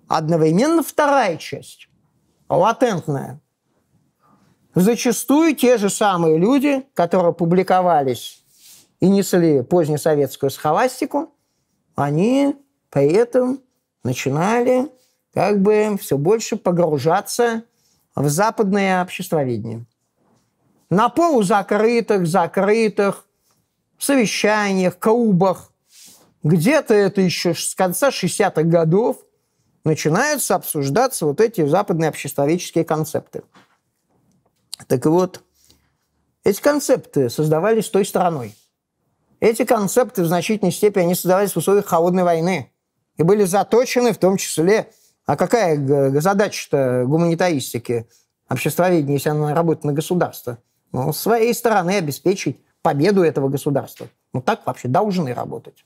Одновременно вторая часть, латентная, Зачастую те же самые люди, которые публиковались и несли позднесоветскую схоластику, они при этом начинали как бы все больше погружаться в западное обществоведение. На полузакрытых, закрытых совещаниях, клубах, где-то это еще с конца 60-х годов начинаются обсуждаться вот эти западные обществоведческие концепты. Так вот, эти концепты создавались той стороной. Эти концепты в значительной степени они создавались в условиях холодной войны и были заточены в том числе... А какая задача-то гуманитаристики, обществоведения, если она работает на государство? Ну, с своей стороны обеспечить победу этого государства. Ну, так вообще должны работать.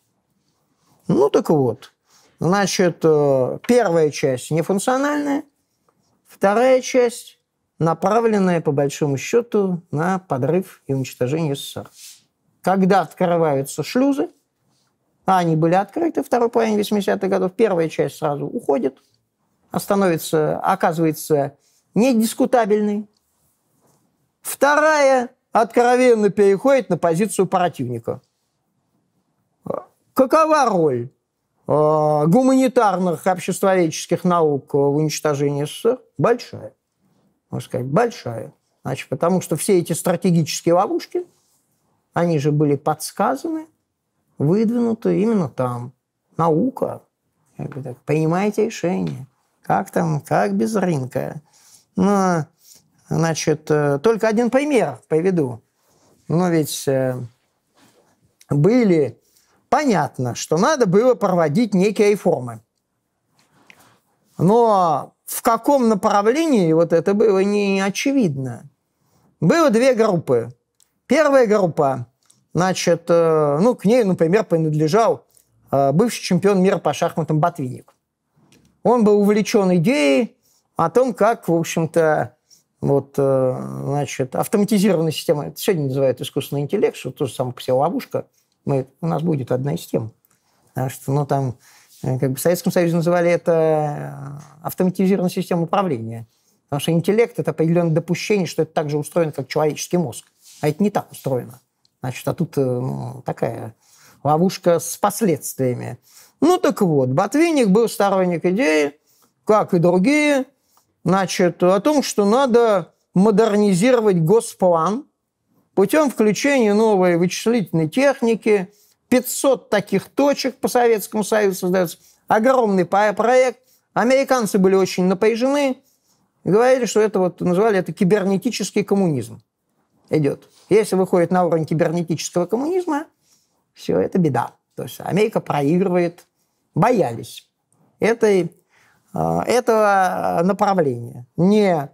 Ну, так вот. Значит, э, первая часть нефункциональная, вторая часть направленная, по большому счету, на подрыв и уничтожение СССР. Когда открываются шлюзы, а они были открыты второй половине 80-х годов, первая часть сразу уходит, становится, оказывается недискутабельной. Вторая откровенно переходит на позицию противника. Какова роль э, гуманитарных обществоведческих наук в уничтожении СССР? Большая можно сказать, большая. Значит, потому что все эти стратегические ловушки, они же были подсказаны, выдвинуты именно там. Наука. Принимайте решение. Как там, как без рынка. Но, значит, э, только один пример приведу. Но ведь э, были понятно, что надо было проводить некие реформы. Но в каком направлении вот это было не очевидно. Было две группы. Первая группа, значит, э, ну, к ней, например, принадлежал бывший чемпион мира по шахматам Ботвинник. Он был увлечен идеей о том, как, в общем-то, вот, э, значит, автоматизированная система, это сегодня называют искусственный интеллект, что тоже само по себе ловушка, мы, у нас будет одна из тем. Потому что, ну, там Э, как бы в Советском Союзе называли это э, автоматизированная система управления. Потому что интеллект – это определенное допущение, что это так же устроено, как человеческий мозг. А это не так устроено. Значит, а тут ну, такая ловушка с последствиями. Ну так вот, Ботвинник был сторонник идеи, как и другие, значит, о том, что надо модернизировать госплан путем включения новой вычислительной техники, 500 таких точек по Советскому Союзу создается, огромный проект. Американцы были очень напряжены говорили, что это вот, называли это кибернетический коммунизм идет. Если выходит на уровень кибернетического коммунизма, все, это беда. То есть Америка проигрывает, боялись этой, этого направления. Не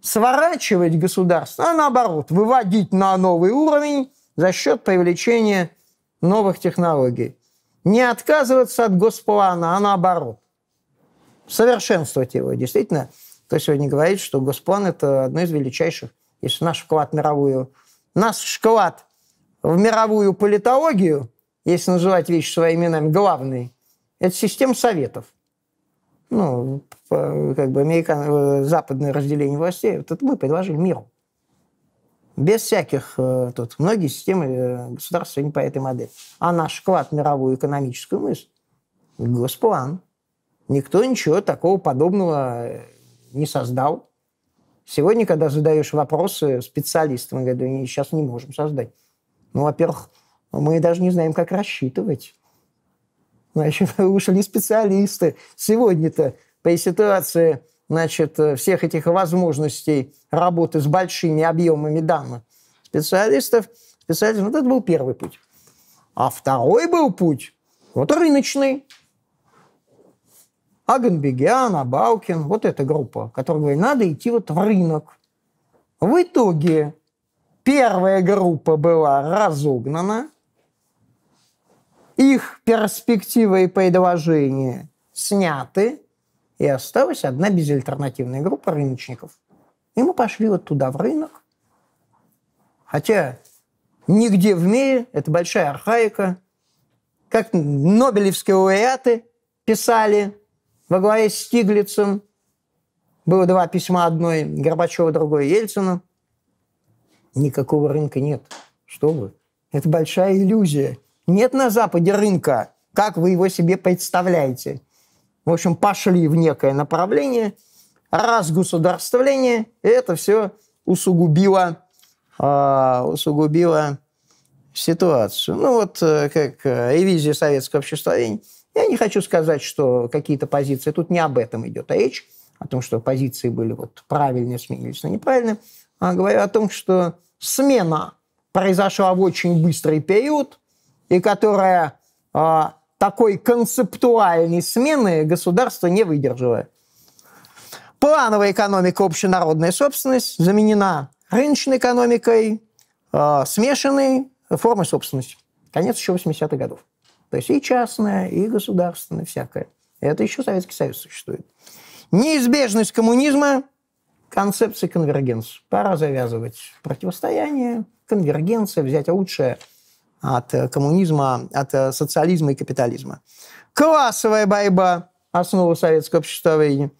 сворачивать государство, а наоборот, выводить на новый уровень за счет привлечения новых технологий. Не отказываться от госплана, а наоборот. Совершенствовать его. Действительно, кто сегодня говорит, что госплан – это одно из величайших, если наш вклад в мировую, наш вклад в мировую политологию, если называть вещи своими именами, главный, это система советов. Ну, как бы американ... западное разделение властей, вот это мы предложили миру. Без всяких э, тут многие системы э, государства не по этой модели. А наш вклад в мировую экономическую мысль – госплан. Никто ничего такого подобного э, не создал. Сегодня, когда задаешь вопросы специалистам, говорят, сейчас не можем создать. Ну, во-первых, мы даже не знаем, как рассчитывать. Значит, ушли специалисты. Сегодня-то по ситуации значит, всех этих возможностей работы с большими объемами данных специалистов, специалистов, вот это был первый путь. А второй был путь, вот рыночный. Аганбегян, Абалкин, вот эта группа, которая говорит, надо идти вот в рынок. В итоге первая группа была разогнана, их перспективы и предложения сняты, и осталась одна безальтернативная группа рыночников. И мы пошли вот туда, в рынок. Хотя нигде в мире, это большая архаика, как нобелевские лауреаты писали во главе с Стиглицем, было два письма, одной Горбачева, другой Ельцину. Никакого рынка нет. Что вы? Это большая иллюзия. Нет на Западе рынка, как вы его себе представляете в общем, пошли в некое направление, разгосударствление, и это все усугубило, э, усугубило ситуацию. Ну вот э, как э, ревизия советского обществоведения. Я не хочу сказать, что какие-то позиции, тут не об этом идет речь, о том, что позиции были вот правильные, сменились на неправильные, а говорю о том, что смена произошла в очень быстрый период, и которая а, такой концептуальной смены государство не выдержало. Плановая экономика, общенародная собственность заменена рыночной экономикой, э, смешанной формой собственности. Конец еще 80-х годов. То есть и частная, и государственная, всякое. Это еще Советский Союз существует. Неизбежность коммунизма – концепция конвергенции. Пора завязывать противостояние, конвергенция, взять лучшее – от э, коммунизма, от э, социализма и капитализма. Классовая борьба – основа советского обществоведения.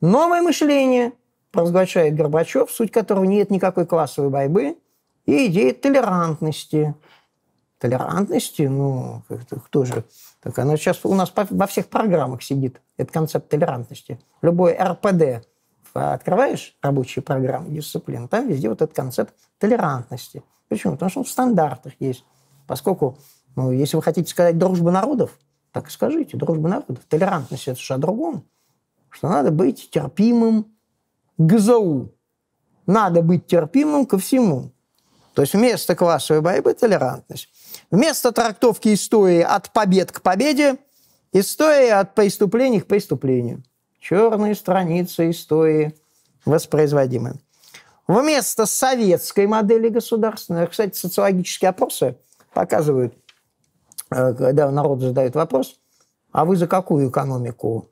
Новое мышление провозглашает Горбачев, суть которого нет никакой классовой борьбы, и идея толерантности. Толерантности, ну, кто же? Так она сейчас у нас во всех программах сидит, этот концепт толерантности. Любой РПД открываешь рабочие программы, дисциплины, там везде вот этот концепт толерантности. Почему? Потому что он в стандартах есть. Поскольку, ну, если вы хотите сказать дружба народов, так и скажите, дружба народов. Толерантность – это же о другом. Что надо быть терпимым к злу. Надо быть терпимым ко всему. То есть вместо классовой борьбы – толерантность. Вместо трактовки истории от побед к победе – история от преступлений к преступлению. Черные страницы истории воспроизводимы. Вместо советской модели государственной, кстати, социологические опросы – показывают, э, когда народ задает вопрос, а вы за какую экономику?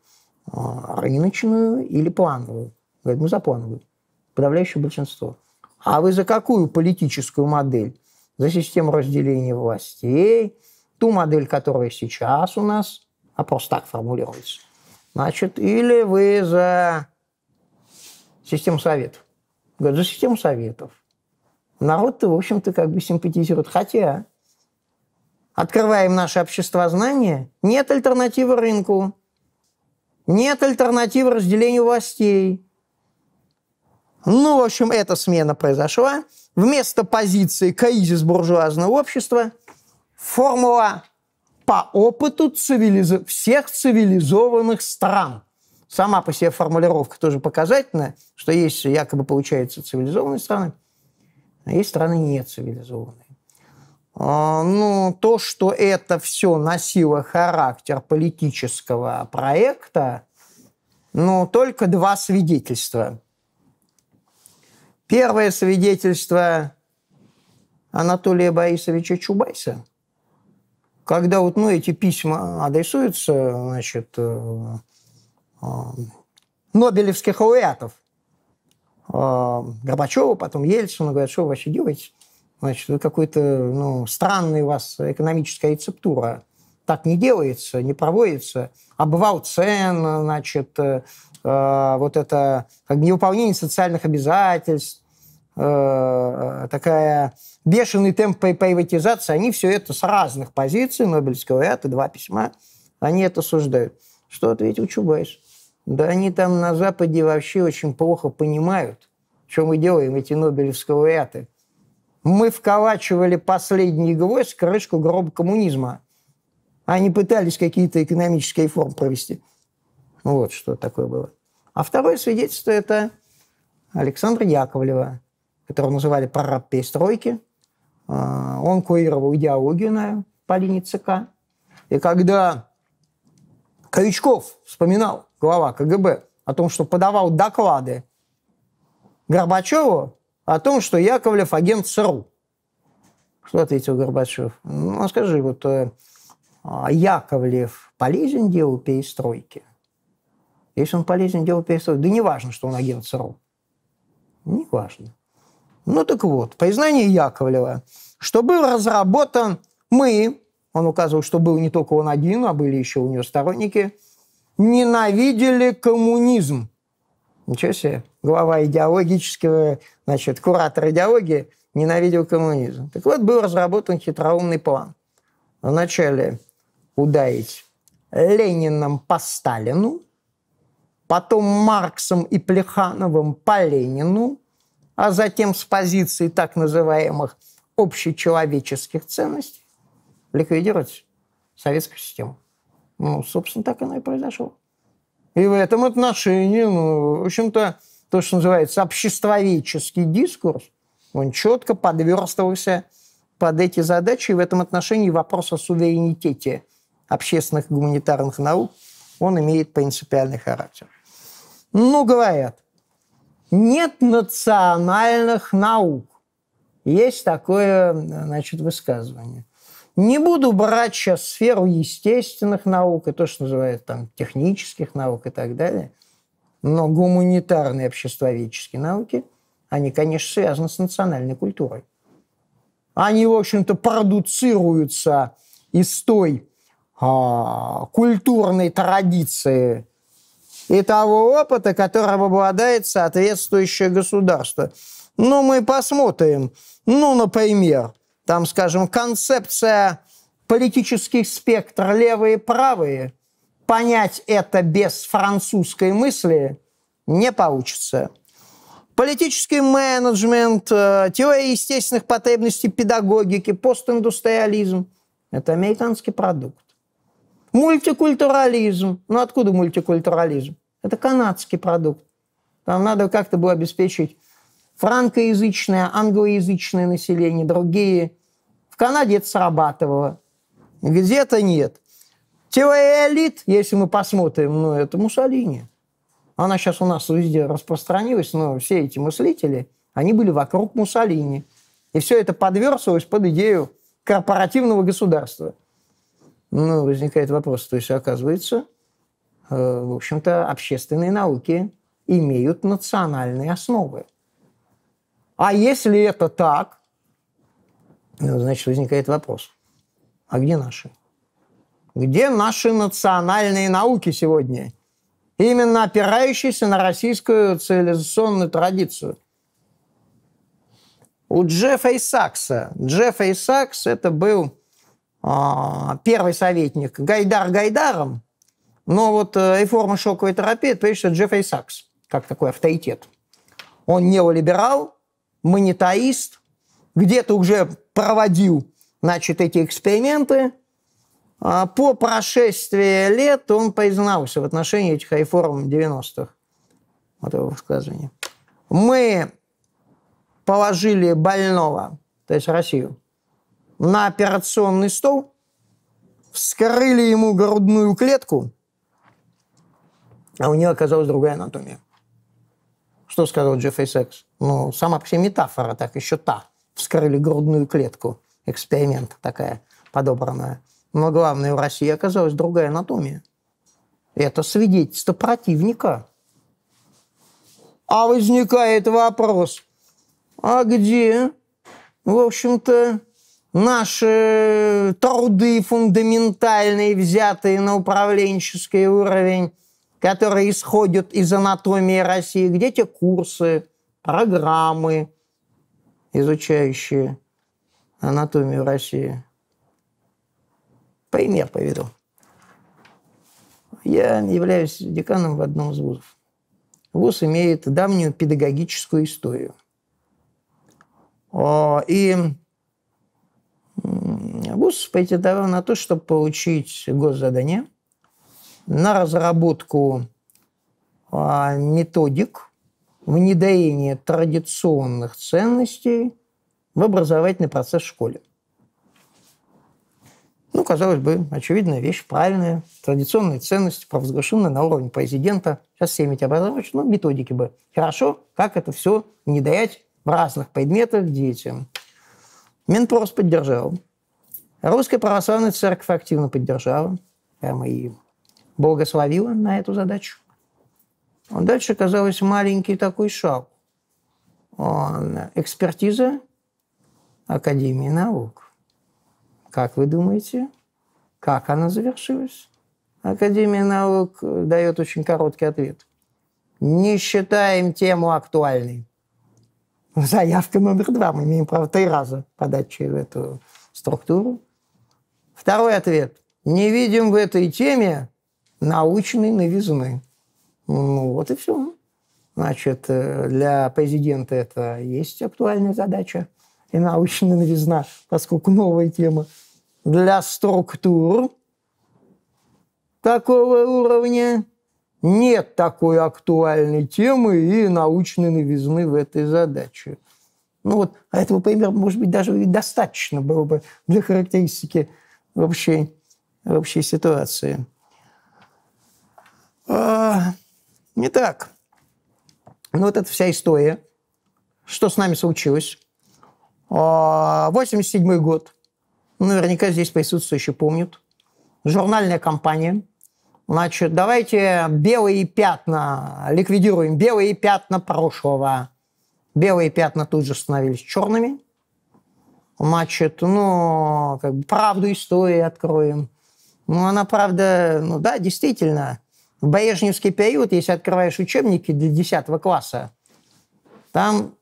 А, рыночную или плановую? Говорят, мы за плановую. Подавляющее большинство. А вы за какую политическую модель? За систему разделения властей, ту модель, которая сейчас у нас, а так формулируется. Значит, или вы за систему советов? Говорят, за систему советов. Народ-то, в общем-то, как бы симпатизирует. Хотя открываем наше обществознание, нет альтернативы рынку, нет альтернативы разделению властей. Ну, в общем, эта смена произошла. Вместо позиции кризис буржуазного общества формула по опыту цивилиз... всех цивилизованных стран. Сама по себе формулировка тоже показательная, что есть якобы, получается, цивилизованные страны, а есть страны не цивилизованные. А, ну, то, что это все носило характер политического проекта, ну, только два свидетельства. Первое свидетельство Анатолия Борисовича Чубайса, когда вот, ну, эти письма адресуются, значит, э, э, Нобелевских лауреатов, э, Горбачеву, потом Ельцину, говорят, что вы вообще делаете? Значит, вы какой-то, ну, странный у вас экономическая рецептура. Так не делается, не проводится. Обвал цен, значит, э, э, вот это как невыполнение социальных обязательств, э, такая бешеный темп приватизации, они все это с разных позиций, Нобелевского лауреата, два письма, они это осуждают. Что ответил Чубайс? Да они там на Западе вообще очень плохо понимают, что мы делаем, эти Нобелевские лауреаты мы вколачивали последний гвоздь в крышку гроба коммунизма. Они пытались какие-то экономические реформы провести. Вот что такое было. А второе свидетельство – это Александра Яковлева, которого называли прораб перестройки. А, он курировал идеологию на, по линии ЦК. И когда Крючков вспоминал, глава КГБ, о том, что подавал доклады Горбачеву, о том, что Яковлев агент ЦРУ. Что ответил Горбачев? Ну, а скажи, вот э, а Яковлев полезен делу перестройки? Если он полезен делу перестройки, да не важно, что он агент ЦРУ. Не важно. Ну так вот, признание Яковлева, что был разработан мы, он указывал, что был не только он один, а были еще у него сторонники, ненавидели коммунизм. Ничего себе. Глава идеологического, значит, куратор идеологии ненавидел коммунизм. Так вот, был разработан хитроумный план. Вначале ударить Лениным по Сталину, потом Марксом и Плехановым по Ленину, а затем с позиции так называемых общечеловеческих ценностей ликвидировать советскую систему. Ну, собственно, так оно и произошло. И в этом отношении, ну, в общем-то, то, что называется обществоведческий дискурс, он четко подверстывался под эти задачи. И в этом отношении вопрос о суверенитете общественных гуманитарных наук, он имеет принципиальный характер. Ну, говорят, нет национальных наук. Есть такое, значит, высказывание – не буду брать сейчас сферу естественных наук и то, что называют там технических наук и так далее. Но гуманитарные обществоведческие науки, они, конечно, связаны с национальной культурой. Они, в общем-то, продуцируются из той а, культурной традиции и того опыта, которым обладает соответствующее государство. Ну, мы посмотрим. Ну, например, там, скажем, концепция политических спектр левые и правые, понять это без французской мысли не получится. Политический менеджмент, э, теория естественных потребностей педагогики, постиндустриализм – это американский продукт. Мультикультурализм. Ну откуда мультикультурализм? Это канадский продукт. Там надо как-то было обеспечить франкоязычное, англоязычное население, другие. В Канаде это срабатывало, где-то нет. Теория элит, если мы посмотрим, ну, это Муссолини. Она сейчас у нас везде распространилась, но все эти мыслители, они были вокруг Муссолини. И все это подверстывалось под идею корпоративного государства. Ну, возникает вопрос, то есть, оказывается, э, в общем-то, общественные науки имеют национальные основы. А если это так, ну, значит, возникает вопрос, а где наши? Где наши национальные науки сегодня? Именно опирающиеся на российскую цивилизационную традицию. У Джеффа Исакса. Джефф Исакс – это был а, первый советник Гайдар Гайдаром, но вот э, реформа шоковой терапии, это, прежде всего, Джеффри Сакс, как такой авторитет. Он неолиберал, монетаист, где-то уже проводил значит, эти эксперименты. А по прошествии лет он признался в отношении этих реформ 90-х. Вот его высказывание. Мы положили больного, то есть Россию, на операционный стол, вскрыли ему грудную клетку, а у нее оказалась другая анатомия. Что сказал Джеффри Секс? Ну, сама по себе метафора, так еще та. Вскрыли грудную клетку. Эксперимент такая подобранная. Но главное, в России оказалась другая анатомия. Это свидетельство противника. А возникает вопрос, а где, в общем-то, наши труды фундаментальные, взятые на управленческий уровень, которые исходят из анатомии России, где те курсы, программы, изучающие анатомию России. Пример поведу. Я являюсь деканом в одном из вузов. ВУЗ имеет давнюю педагогическую историю. И ВУЗ претендовал на то, чтобы получить госзадание на разработку а, методик внедрения традиционных ценностей в образовательный процесс в школе. Ну, казалось бы, очевидная вещь, правильная. Традиционные ценности, провозглашенные на уровне президента. Сейчас все эти образовать, ну, методики бы. Хорошо, как это все внедрять в разных предметах детям. Минпрос поддержал. Русская православная церковь активно поддержала. Прямо и благословила на эту задачу. А дальше оказалось маленький такой шаг. Он, экспертиза Академии наук. Как вы думаете, как она завершилась? Академия наук дает очень короткий ответ. Не считаем тему актуальной. Заявка номер два. Мы имеем право три раза подать через эту структуру. Второй ответ. Не видим в этой теме научной новизны. Ну, вот и все. Значит, э, для президента это есть актуальная задача и научная новизна, поскольку новая тема. Для структур такого уровня нет такой актуальной темы и научной новизны в этой задаче. Ну вот, а этого примера, может быть, даже достаточно было бы для характеристики общей, общей ситуации. А, не так. Ну, вот эта вся история. Что с нами случилось? 87 а, год. Наверняка здесь присутствующие помнят. Журнальная кампания. Значит, давайте белые пятна, ликвидируем белые пятна прошлого. Белые пятна тут же становились черными. Значит, ну, как бы правду истории откроем. Ну, она, правда, ну да, действительно, в Брежневский период, если открываешь учебники для 10 класса, там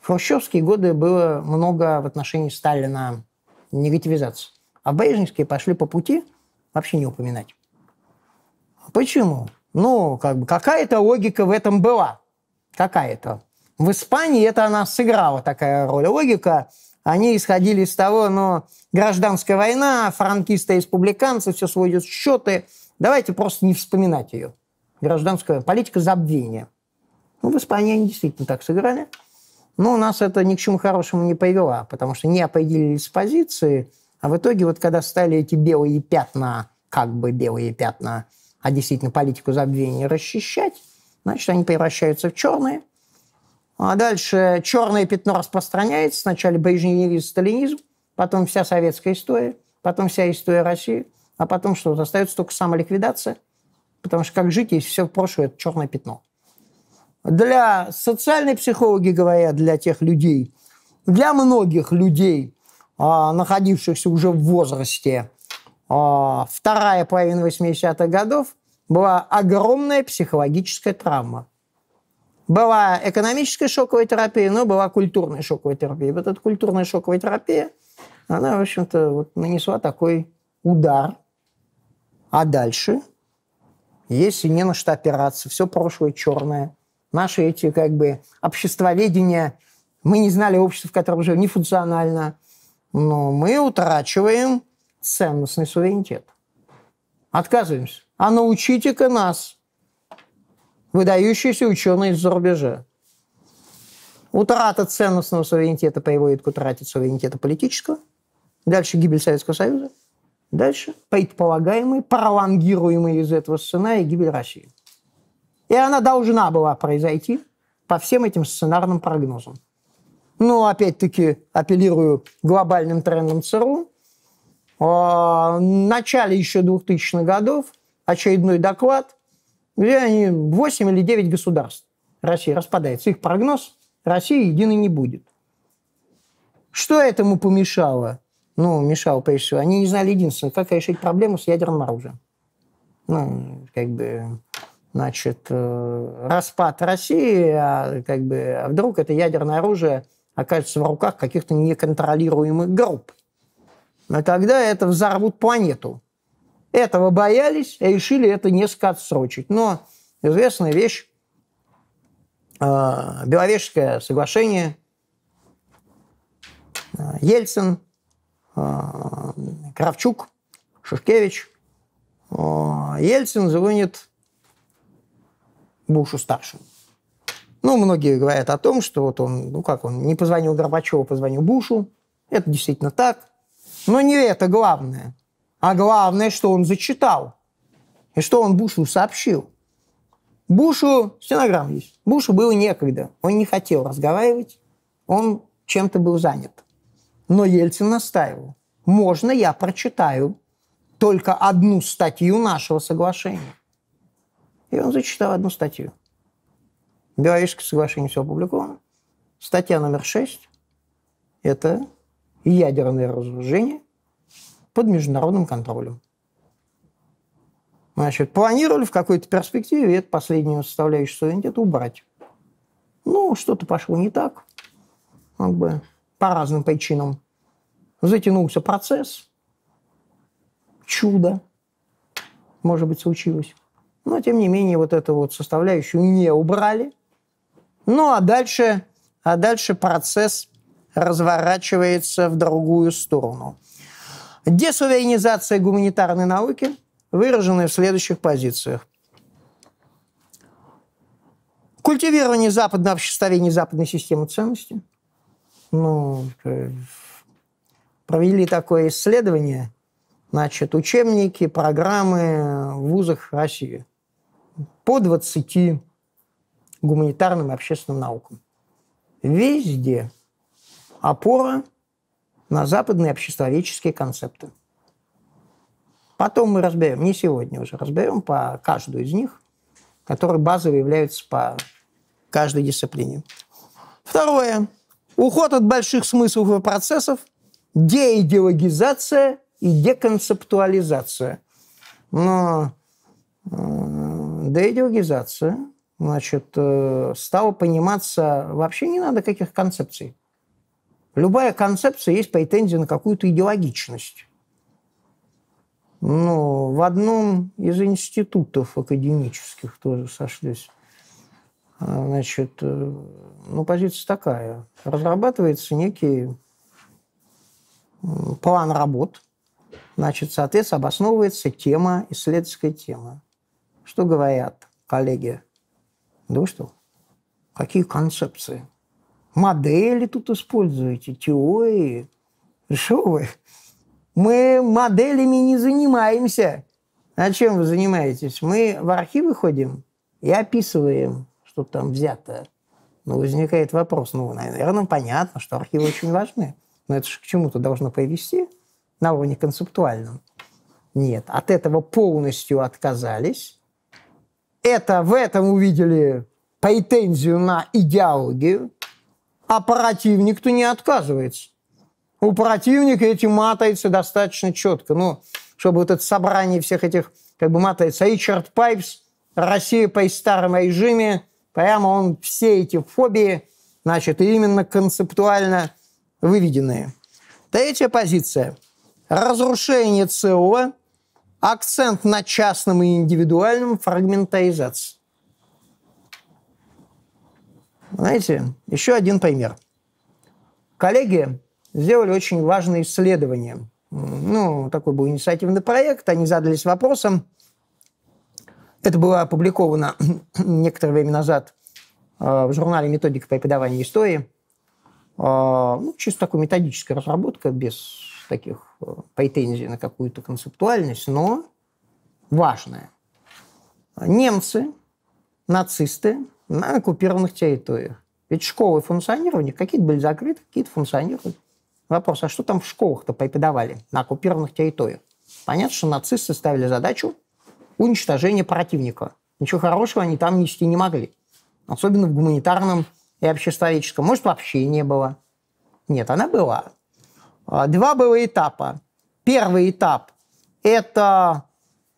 в хрущевские годы было много в отношении Сталина негативизации. А Брежневские пошли по пути вообще не упоминать. Почему? Ну, как бы какая-то логика в этом была. Какая-то. В Испании это она сыграла такая роль. Логика, они исходили из того, ну, гражданская война, франкисты, республиканцы, все сводят счеты – Давайте просто не вспоминать ее. Гражданская политика забвения. Ну, в Испании они действительно так сыграли. Но у нас это ни к чему хорошему не привело, потому что не определились позиции, а в итоге вот когда стали эти белые пятна, как бы белые пятна, а действительно политику забвения расчищать, значит, они превращаются в черные. А дальше черное пятно распространяется. Сначала брежневизм, сталинизм, потом вся советская история, потом вся история России – а потом что? Остается только самоликвидация, потому что как жить, если все прошлое – это черное пятно. Для социальной психологи говорят, для тех людей, для многих людей, а, находившихся уже в возрасте, а, вторая половина 80-х годов была огромная психологическая травма. Была экономическая шоковая терапия, но была культурная шоковая терапия. Вот эта культурная шоковая терапия она, в общем-то, вот нанесла такой удар. А дальше, если не на что опираться, все прошлое черное, наши эти как бы обществоведения, мы не знали общество, в котором живем, нефункционально, но мы утрачиваем ценностный суверенитет. Отказываемся. А научите-ка нас, выдающиеся ученые из-за рубежа. Утрата ценностного суверенитета приводит к утрате суверенитета политического. Дальше гибель Советского Союза. Дальше предполагаемый, пролонгируемый из этого сценария гибель России. И она должна была произойти по всем этим сценарным прогнозам. Ну, опять-таки, апеллирую глобальным трендам ЦРУ. В начале еще 2000-х годов очередной доклад, где они 8 или 9 государств России распадается. Их прогноз – России единой не будет. Что этому помешало? Ну, мешало, прежде всего. Они не знали единственное, как решить проблему с ядерным оружием. Ну, как бы, значит, э, распад России, а как бы, а вдруг это ядерное оружие окажется в руках каких-то неконтролируемых групп. Но тогда это взорвут планету. Этого боялись и решили это несколько отсрочить. Но известная вещь, э, Беловежское соглашение, э, Ельцин, Кравчук, Шушкевич, Ельцин звонит Бушу-старшему. Ну, многие говорят о том, что вот он, ну как он, не позвонил Горбачеву, позвонил Бушу. Это действительно так. Но не это главное. А главное, что он зачитал. И что он Бушу сообщил. Бушу, стенограмма есть, Бушу было некогда. Он не хотел разговаривать, он чем-то был занят. Но Ельцин настаивал. Можно я прочитаю только одну статью нашего соглашения? И он зачитал одну статью. Беловежское соглашение все опубликовано. Статья номер 6 – это ядерное разоружение под международным контролем. Значит, планировали в какой-то перспективе эту последнюю составляющую суверенитета убрать. Ну, что-то пошло не так, как бы по разным причинам. Затянулся процесс, чудо, может быть, случилось. Но, тем не менее, вот эту вот составляющую не убрали. Ну, а дальше, а дальше процесс разворачивается в другую сторону. Десуверенизация гуманитарной науки, выраженная в следующих позициях. Культивирование западного обществоведения, западной системы ценностей. Ну, э, провели такое исследование, значит, учебники, программы в вузах России по 20 гуманитарным и общественным наукам. Везде опора на западные обществоведческие концепты. Потом мы разберем, не сегодня уже, разберем по каждую из них, которые базовые являются по каждой дисциплине. Второе. Уход от больших смыслов и процессов, деидеологизация и деконцептуализация. Но э, деидеологизация значит, э, стала пониматься, вообще не надо каких концепций. Любая концепция есть претензия на какую-то идеологичность. Ну, в одном из институтов академических тоже сошлись. А, значит, э, ну, позиция такая. Разрабатывается некий план работ. Значит, соответственно, обосновывается тема, исследовательская тема. Что говорят коллеги? Да что? Какие концепции? Модели тут используете, теории. Что вы? Мы моделями не занимаемся. А чем вы занимаетесь? Мы в архивы ходим и описываем, что там взято. Ну, возникает вопрос. Ну, наверное, понятно, что архивы очень важны. Но это же к чему-то должно привести на уровне концептуальном. Нет, от этого полностью отказались. Это в этом увидели претензию на идеологию, а противник-то не отказывается. У противника этим матается достаточно четко. Ну, чтобы вот это собрание всех этих, как бы матается, Ричард Пайпс, Россия по старом режиме, прямо он все эти фобии, значит, именно концептуально выведенные. Третья позиция. Разрушение ЦО, акцент на частном и индивидуальном, фрагментаризации. Знаете, еще один пример. Коллеги сделали очень важное исследование. Ну, такой был инициативный проект, они задались вопросом, это было опубликовано некоторое время назад э, в журнале «Методика преподавания истории». Э, ну, чисто такая методическая разработка, без таких э, претензий на какую-то концептуальность, но важная. Немцы, нацисты на оккупированных территориях. Ведь школы функционировали, какие-то были закрыты, какие-то функционировали. Вопрос, а что там в школах-то преподавали на оккупированных территориях? Понятно, что нацисты ставили задачу уничтожения противника. Ничего хорошего они там нести не могли. Особенно в гуманитарном и обществоведческом. Может, вообще не было. Нет, она была. А, два было этапа. Первый этап – это,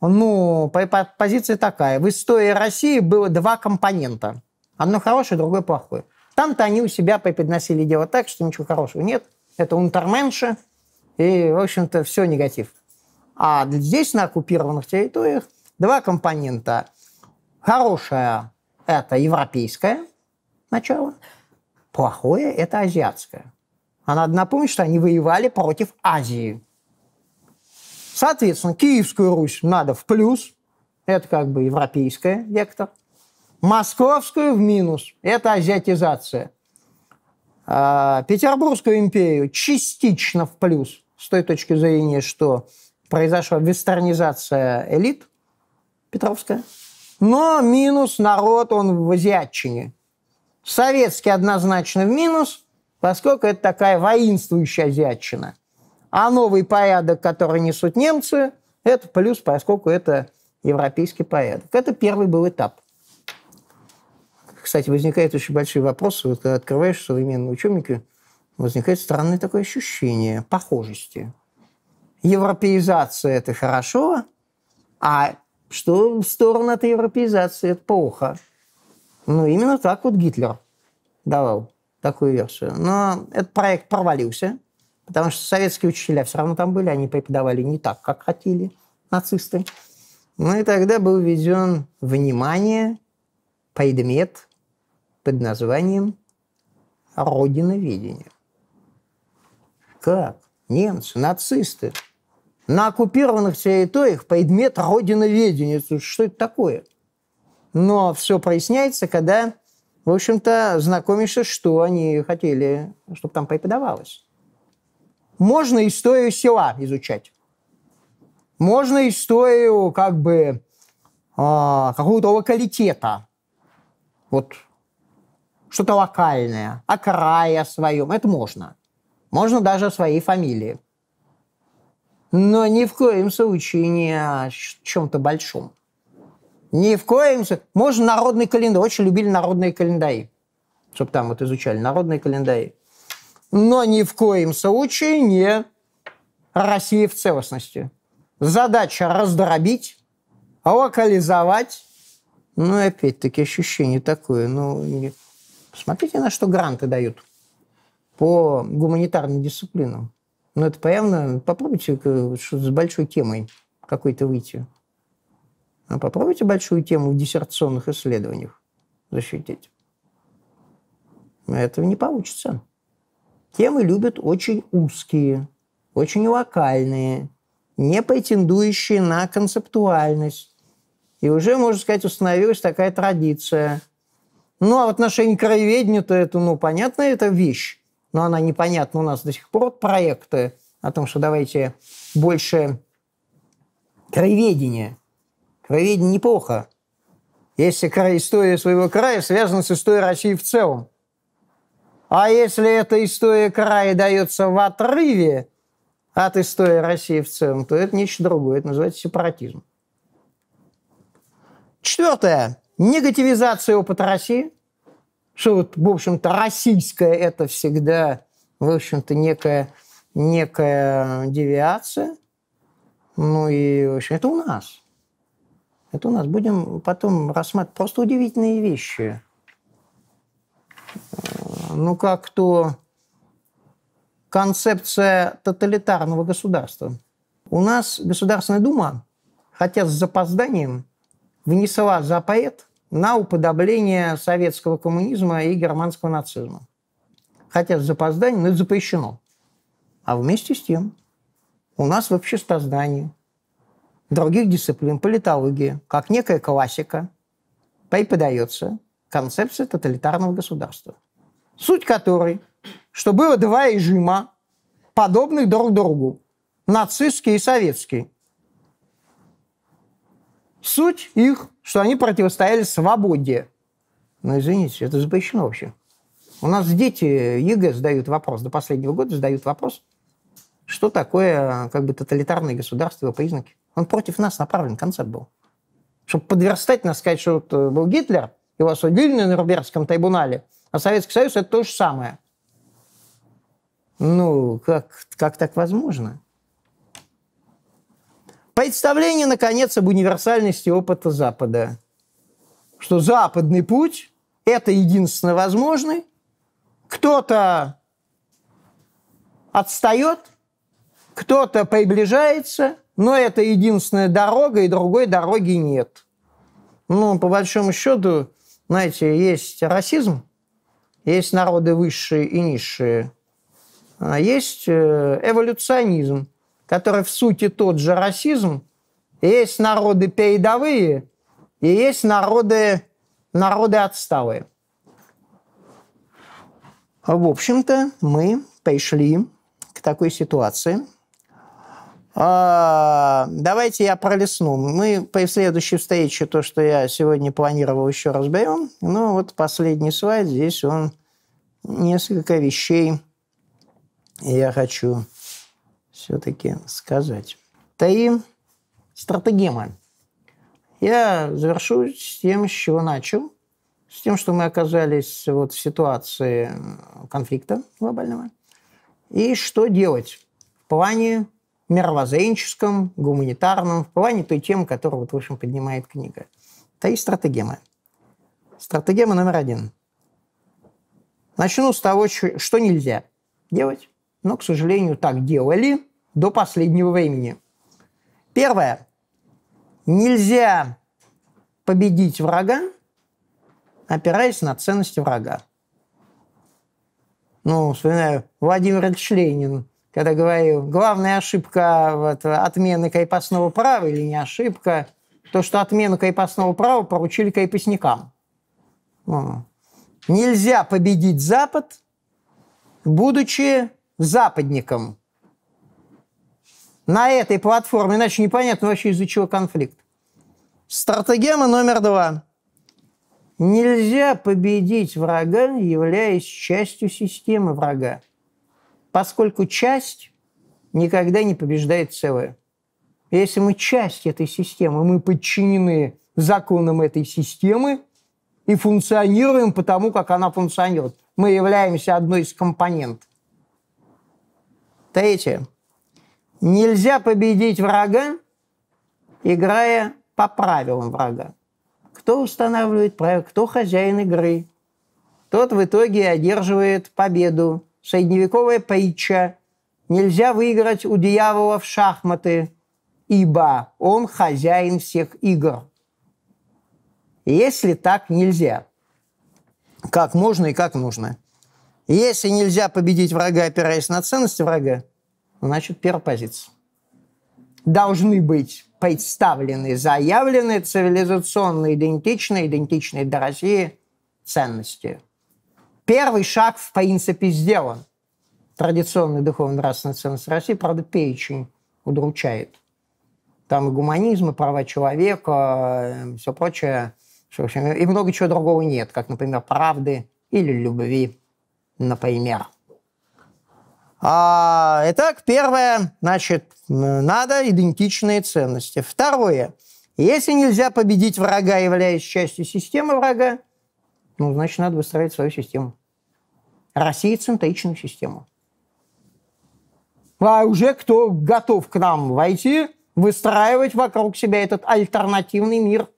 ну, позиция такая. В истории России было два компонента. Одно хорошее, другое плохое. Там-то они у себя преподносили дело так, что ничего хорошего нет. Это унтерменши, и, в общем-то, все негатив. А здесь, на оккупированных территориях, два компонента. Хорошее – это европейское начало, плохое – это азиатское. А надо напомнить, что они воевали против Азии. Соответственно, Киевскую Русь надо в плюс, это как бы европейская вектор. Московскую в минус, это азиатизация. А Петербургскую империю частично в плюс, с той точки зрения, что произошла вестернизация элит Петровская. Но минус народ, он в азиатчине. Советский однозначно в минус, поскольку это такая воинствующая азиатчина. А новый порядок, который несут немцы, это плюс, поскольку это европейский порядок. Это первый был этап. Кстати, возникает очень большой вопрос, вот когда открываешь современные учебники, возникает странное такое ощущение похожести. Европеизация – это хорошо, а что в сторону этой европеизации – это плохо. Ну, именно так вот Гитлер давал такую версию. Но этот проект провалился, потому что советские учителя все равно там были, они преподавали не так, как хотели нацисты. Ну и тогда был введен внимание, предмет под названием родиноведение. Как? Немцы, нацисты на оккупированных территориях предмет родиноведения. Что это такое? Но все проясняется, когда в общем-то, знакомишься, что они хотели, чтобы там преподавалось. Можно историю села изучать. Можно историю как бы э, какого-то локалитета. Вот что-то локальное, о крае своем. Это можно. Можно даже о своей фамилии. Но ни в коем случае не о чем-то большом. Ни в коем случае. Можно народный календарь. Очень любили народные календари. Чтобы там вот изучали народные календари. Но ни в коем случае не Россия в целостности. Задача раздробить, локализовать. Ну, опять-таки ощущение такое. Ну, посмотрите, на что гранты дают по гуманитарным дисциплинам. Ну, это явно... Попробуйте что с большой темой какой-то выйти. А попробуйте большую тему в диссертационных исследованиях защитить. Этого не получится. Темы любят очень узкие, очень локальные, не претендующие на концептуальность. И уже, можно сказать, установилась такая традиция. Ну, а в отношении краеведения, то это, ну, понятно, это вещь. Но она непонятна у нас до сих пор. Проекты о том, что давайте больше краеведения. Краеведение неплохо, если история своего края связана с историей России в целом. А если эта история края дается в отрыве от истории России в целом, то это нечто другое. Это называется сепаратизм. Четвертое. Негативизация опыта России. Что вот, в общем-то, российское – это всегда, в общем-то, некая, некая девиация. Ну и, в общем, это у нас. Это у нас. Будем потом рассматривать просто удивительные вещи. Ну, как то концепция тоталитарного государства. У нас Государственная Дума, хотя с запозданием, внесла запрет на уподобление советского коммунизма и германского нацизма. Хотя с запозданием, но это запрещено. А вместе с тем у нас в обществоздании, других дисциплин, политологии, как некая классика, преподается концепция тоталитарного государства. Суть которой, что было два режима, подобных друг другу, нацистский и советский. Суть их, что они противостояли свободе. Но извините, это запрещено вообще. У нас дети ЕГЭ задают вопрос, до последнего года задают вопрос, что такое как бы тоталитарное государство, его признаки. Он против нас направлен, концепт был. Чтобы подверстать нас, сказать, что вот был Гитлер, его осудили на Нюрнбергском трибунале, а Советский Союз – это то же самое. Ну, как, как так возможно? Представление, наконец, об универсальности опыта Запада. Что западный путь – это единственно возможный. Кто-то отстает, кто-то приближается, но это единственная дорога, и другой дороги нет. Ну, по большому счету, знаете, есть расизм, есть народы высшие и низшие, а есть э, эволюционизм – который в сути тот же расизм. Есть народы передовые, и есть народы, народы отсталые. В общем-то, мы пришли к такой ситуации. А, давайте я пролесну. Мы при следующей встрече то, что я сегодня планировал, еще разберем. Но вот последний слайд, здесь он несколько вещей я хочу все-таки сказать. Три стратегемы. Я завершу с тем, с чего начал. С тем, что мы оказались вот в ситуации конфликта глобального. И что делать в плане мировоззренческом, гуманитарном, в плане той темы, которую, вот, в общем, поднимает книга. Три стратегемы. Стратегема номер один. Начну с того, что нельзя делать, но, к сожалению, так делали до последнего времени. Первое. Нельзя победить врага, опираясь на ценности врага. Ну, вспоминаю, Владимир Ильич Ленин, когда говорил, главная ошибка вот, отмены крепостного права или не ошибка, то, что отмену крепостного права поручили крепостникам. Ну, нельзя победить Запад, будучи западником на этой платформе, иначе непонятно вообще из-за чего конфликт. Стратегема номер два. Нельзя победить врага, являясь частью системы врага, поскольку часть никогда не побеждает целое. Если мы часть этой системы, мы подчинены законам этой системы и функционируем по тому, как она функционирует. Мы являемся одной из компонентов. Третье. Нельзя победить врага, играя по правилам врага. Кто устанавливает правила, кто хозяин игры, тот в итоге одерживает победу. Средневековая притча. Нельзя выиграть у дьявола в шахматы, ибо он хозяин всех игр. Если так нельзя, как можно и как нужно. Если нельзя победить врага, опираясь на ценности врага, Значит, первая позиция. Должны быть представлены, заявлены цивилизационно идентичные, идентичные для России ценности. Первый шаг, в принципе, сделан. Традиционные духовно-нравственные ценности России, правда, перечень удручает. Там и гуманизм, и права человека, и все прочее. И много чего другого нет, как, например, правды или любви, например. А, итак, первое, значит, надо идентичные ценности. Второе, если нельзя победить врага, являясь частью системы врага, ну, значит, надо выстраивать свою систему. Россия центричную систему. А уже кто готов к нам войти, выстраивать вокруг себя этот альтернативный мир.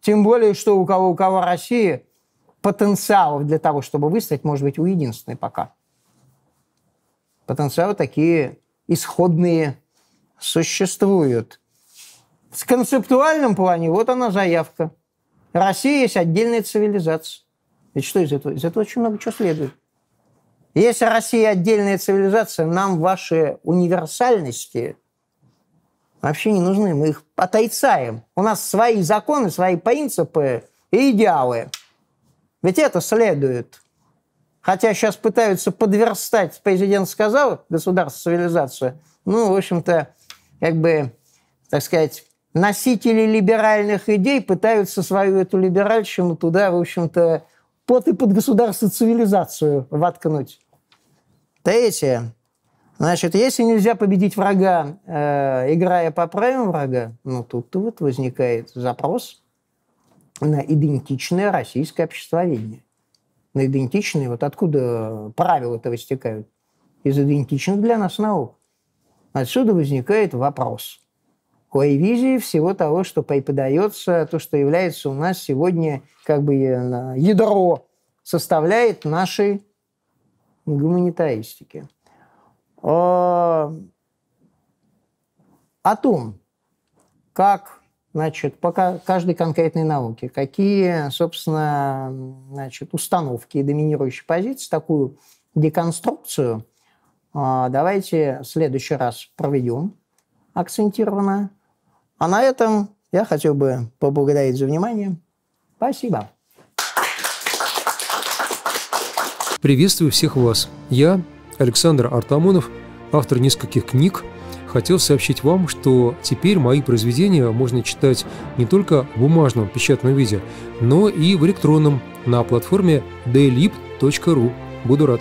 Тем более, что у кого у кого Россия потенциалов для того, чтобы выстроить, может быть, у единственной пока – потенциалы такие исходные существуют. В концептуальном плане вот она заявка. Россия есть отдельная цивилизация. Ведь что из этого? Из этого очень много чего следует. Если Россия отдельная цивилизация, нам ваши универсальности вообще не нужны. Мы их отрицаем. У нас свои законы, свои принципы и идеалы. Ведь это следует. Хотя сейчас пытаются подверстать, президент сказал, государство, цивилизацию. Ну, в общем-то, как бы, так сказать, носители либеральных идей пытаются свою эту либеральщину туда, в общем-то, под и под государство цивилизацию воткнуть. Третье. Значит, если нельзя победить врага, э, играя по правилам врага, ну, тут-то вот возникает запрос на идентичное российское обществоведение. На идентичные, вот откуда правила это выстекают? Из идентичных для нас наук. Отсюда возникает вопрос о ревизии всего того, что преподается, то, что является у нас сегодня как бы ядро составляет нашей гуманитаристики. О, о том, как значит, по каждой конкретной науке, какие, собственно, значит, установки и доминирующие позиции, такую деконструкцию – а, давайте в следующий раз проведем акцентированно. А на этом я хотел бы поблагодарить за внимание. Спасибо. Приветствую всех вас. Я, Александр Артамонов, автор нескольких книг, хотел сообщить вам, что теперь мои произведения можно читать не только в бумажном печатном виде, но и в электронном на платформе dailib.ru. Буду рад.